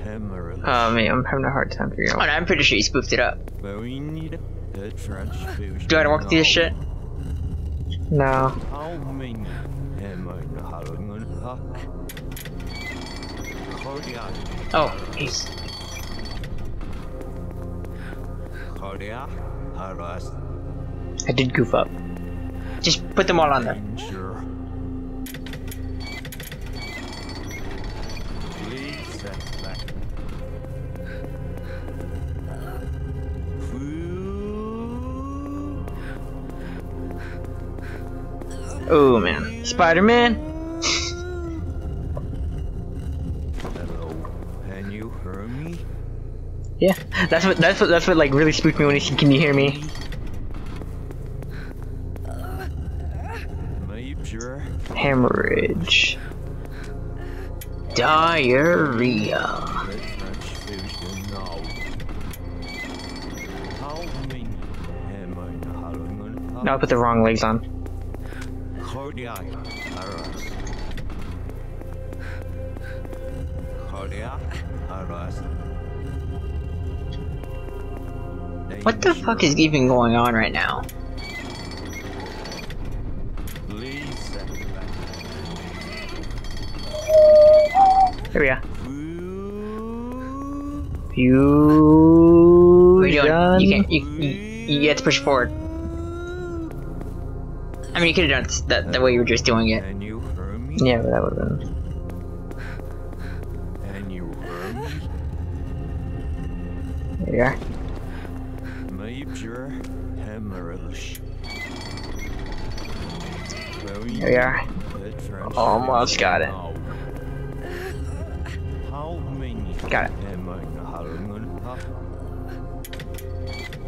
hemorrhage. Oh man, I'm having a hard time figuring Oh, out. no, I'm pretty sure you spoofed it up. But we need a transfusion. Do I gotta walk through this shit? No. How many am I having a Cardiac. Oh, he's. Cardiac arrest. I did goof up. Just put them all on there. Oh man. Spider-Man. Hello, can you hear me? Yeah. That's what. That's what. That's what like really spooked me when he said, "Can you hear me?" Major Hemorrhage. Diarrhea. now. How many am I having No, I put the wrong legs on. Cardiac arrest. Cardiac arrest. What the fuck is even going on right now? Please. Here we are. You. What are you doing? You can't. You, you, you have to push forward. I mean, you could have done it that the way you were just doing it. Can you me? Yeah, but that would have been. Can you me? There you are. Major hemorrhage. There we are. Almost got it. now. How many Got it. I having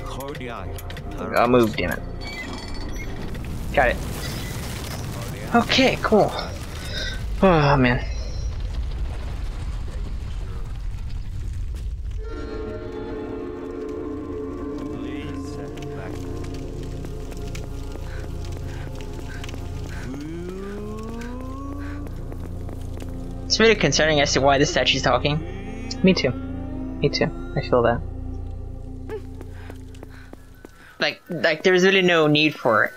Cardiac. I'll move, damn it. Got it. Okay, cool. Oh man. It's really concerning as to why this statue's talking. Me too. Me too. I feel that. Like, like there's really no need for it.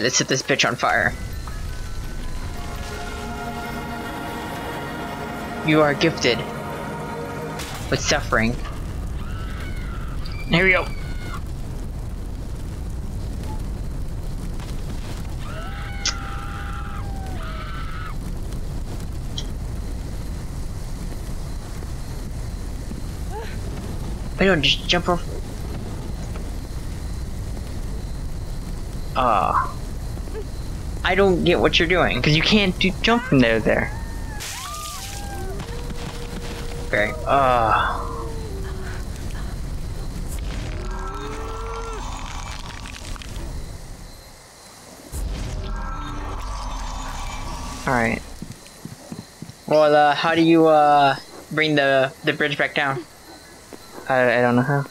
Alright, let's set this bitch on fire. You are gifted with suffering. Here we go. Wait, no, just jump off. Ah. I don't get what you're doing. Because you can't do jump from there there. Okay. Ah. Alright. Well, uh, how do you, uh, bring the, the bridge back down? I, I don't know how.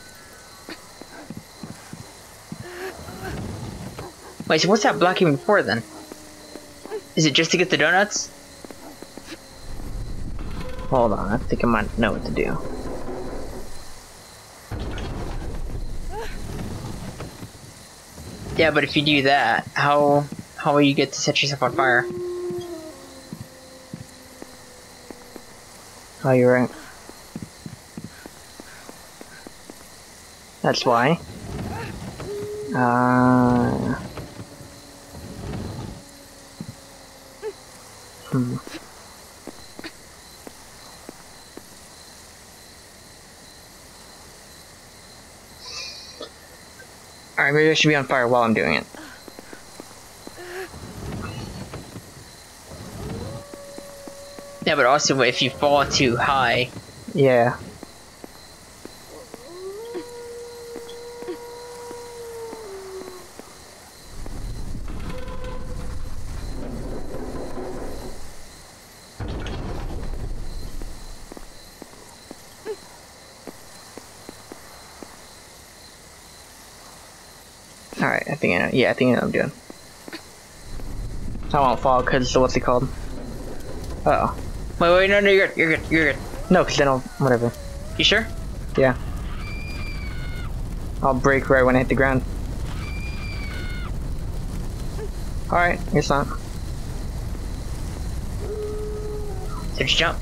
Wait, so what's that block even for then? Is it just to get the donuts? Hold on, I think I might know what to do. Yeah, but if you do that, how how will you get to set yourself on fire? Oh, you're right. That's why. Uh. Alright, maybe I should be on fire while I'm doing it. Yeah, but also if you fall too high. Yeah. Yeah, I think I know what I'm doing. I won't fall because what's it called? Uh oh. wait, wait, no, no, you're good, you're good, you're good. No, because then I'll. Whatever. You sure? Yeah. I'll break right when I hit the ground. Alright, guess not. So just jump.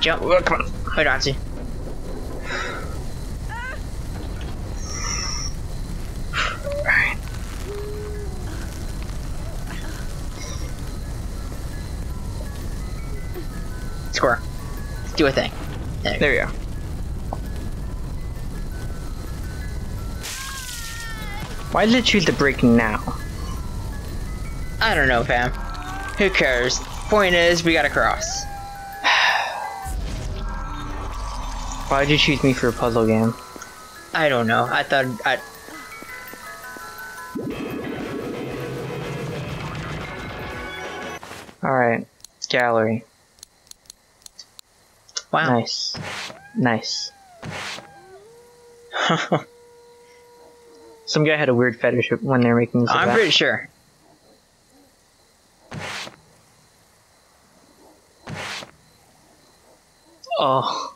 Jump. Oh, come on. Hold on, see. Do a thing. There. There we go. Why did it choose to break now? I don't know, fam. Who cares? Point is, we gotta cross. Why'd you choose me for a puzzle game? I don't know. I thought I. Alright. Gallery. Wow. Nice. Nice. Some guy had a weird fetish when they're making this. I'm pretty sure. Oh.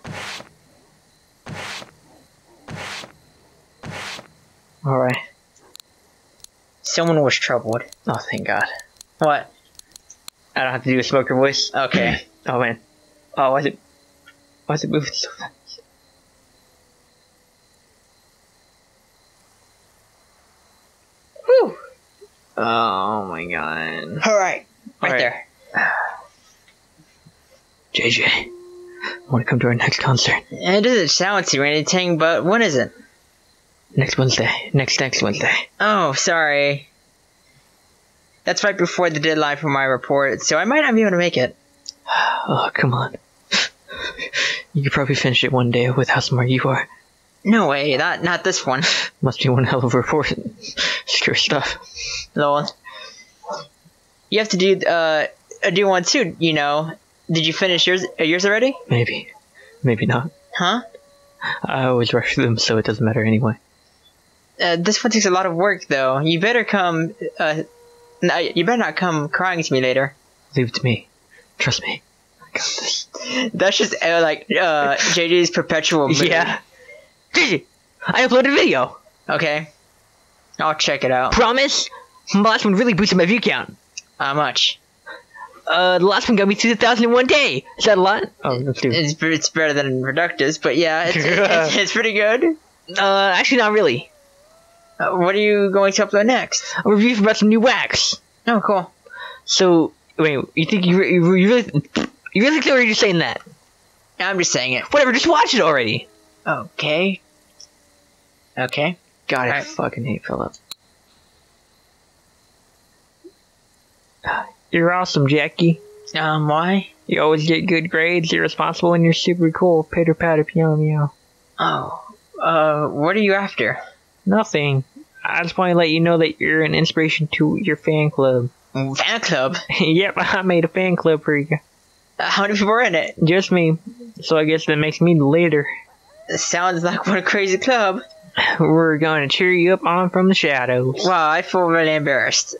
Alright. Someone was troubled. Oh, thank God. What? I don't have to do a smoker voice. Okay. Oh, man. Oh, is it... Why is it moving so fast? Whew. Oh, my God. All right. Right Alright. there. JJ, I want to come to our next concert. It doesn't sound too anything, but when is it? Next Wednesday. Next, next Wednesday. Oh, sorry. That's right before the deadline for my report, so I might not be able to make it. Oh, come on. you could probably finish it one day with how smart you are. No way, not not this one. Must be one hell of a report. Screw stuff. Lol. You have to do uh do one too. You know. Did you finish yours uh, yours already? Maybe. Maybe not. Huh? I always rush through them, so it doesn't matter anyway. Uh, this one takes a lot of work, though. You better come. Uh, you better not come crying to me later. Leave it to me. Trust me. I got this. That's just uh, like uh JJ's perpetual. mood. Yeah. JJ, I uploaded a video. Okay. I'll check it out. Promise? The last one really boosted my view count. How much? Uh, the last one got me to the thousand in one day. Is that a lot? Oh, that's. It's it's better than Reductus, but yeah, it's it's, it's pretty good. Uh, actually, not really. Uh, what are you going to upload next? A review about some new wax. Oh, cool. So, wait, you think you re- you really, you really or are just saying that? I'm just saying it. Whatever, just watch it already. Okay. Okay. God, I fucking hate Philip. You're awesome, Jackie. Um, why? You always get good grades. You're responsible and you're super cool. Pitter patter, meow meow. Oh. Uh, what are you after? Nothing. I just want to let you know that you're an inspiration to your fan club. Fan club. yep, I made a fan club for you. How many people are in it? Just me. So I guess that makes me the leader. Sounds like what a crazy club. We're going to cheer you up on from the shadows. Wow, I feel really embarrassed.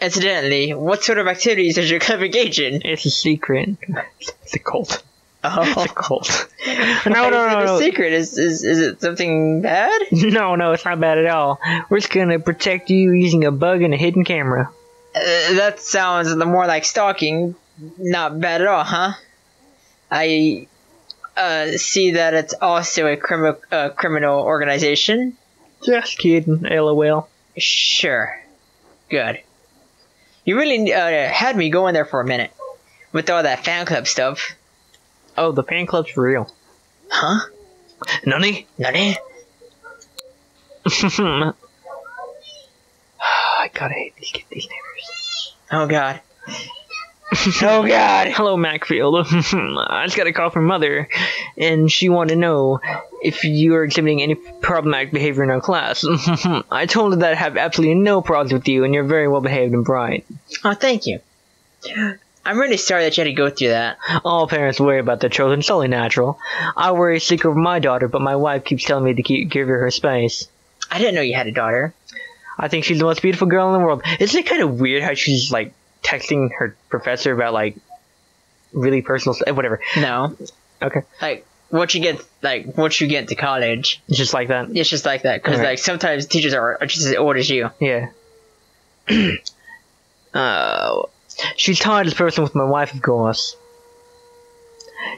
Incidentally, what sort of activities does your club engage in? It's a secret. It's a cult. Oh, It's a cult. no, no, no, no, A no. secret? Is, is is it something bad? No, no, it's not bad at all. We're just gonna protect you using a bug and a hidden camera. Uh, that sounds the more like stalking. Not bad at all, huh? I uh, see that it's also a crimi- uh, criminal organization. Just kidding, lol. Sure. Good. You really uh, had me going there for a minute with all that fan club stuff. Oh, the fan club's for real. Huh? Nani? Nani? I hate these these neighbors. Oh god. oh god. Hello, Macfield. I just got a call from Mother, and she wanted to know if you are exhibiting any problematic behavior in our class. I told her that I have absolutely no problems with you, and you're very well behaved and bright. Oh, thank you. I'm really sorry that you had to go through that. All parents worry about their children, it's only natural. I worry sick over my daughter, but my wife keeps telling me to keep, give her her space. I didn't know you had a daughter. I think she's the most beautiful girl in the world. Isn't it kind of weird how she's like texting her professor about like really personal stuff? Whatever. No. Okay. Like, once you get, like, once you get to college, It's just like that. it's just like that. Because, Alright. like, sometimes teachers are, are just as old as you. Yeah. uh, she's tired as person with my wife, of course.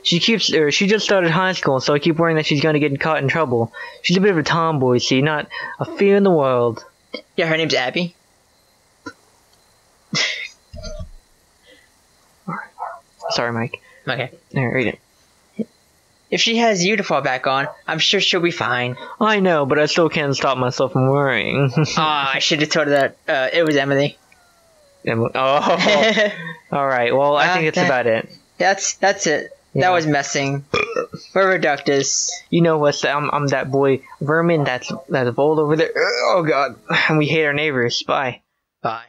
She keeps, er, she just started high school, so I keep worrying that she's gonna get caught in trouble. She's a bit of a tomboy, see, not a fear in the world. Yeah, her name's Abby. Sorry, Mike. Okay. Read it. If she has you to fall back on, I'm sure she'll be fine. I know, but I still can't stop myself from worrying. Ah, I should have told her that uh, it was Emily. oh, all right. Well, I think it's Okay. about it. that's that's it. Yeah. That was messing. We're reductus. You know what's I'm, I'm that boy vermin that's that's bold over there. Oh God, and we hate our neighbors. Bye. Bye.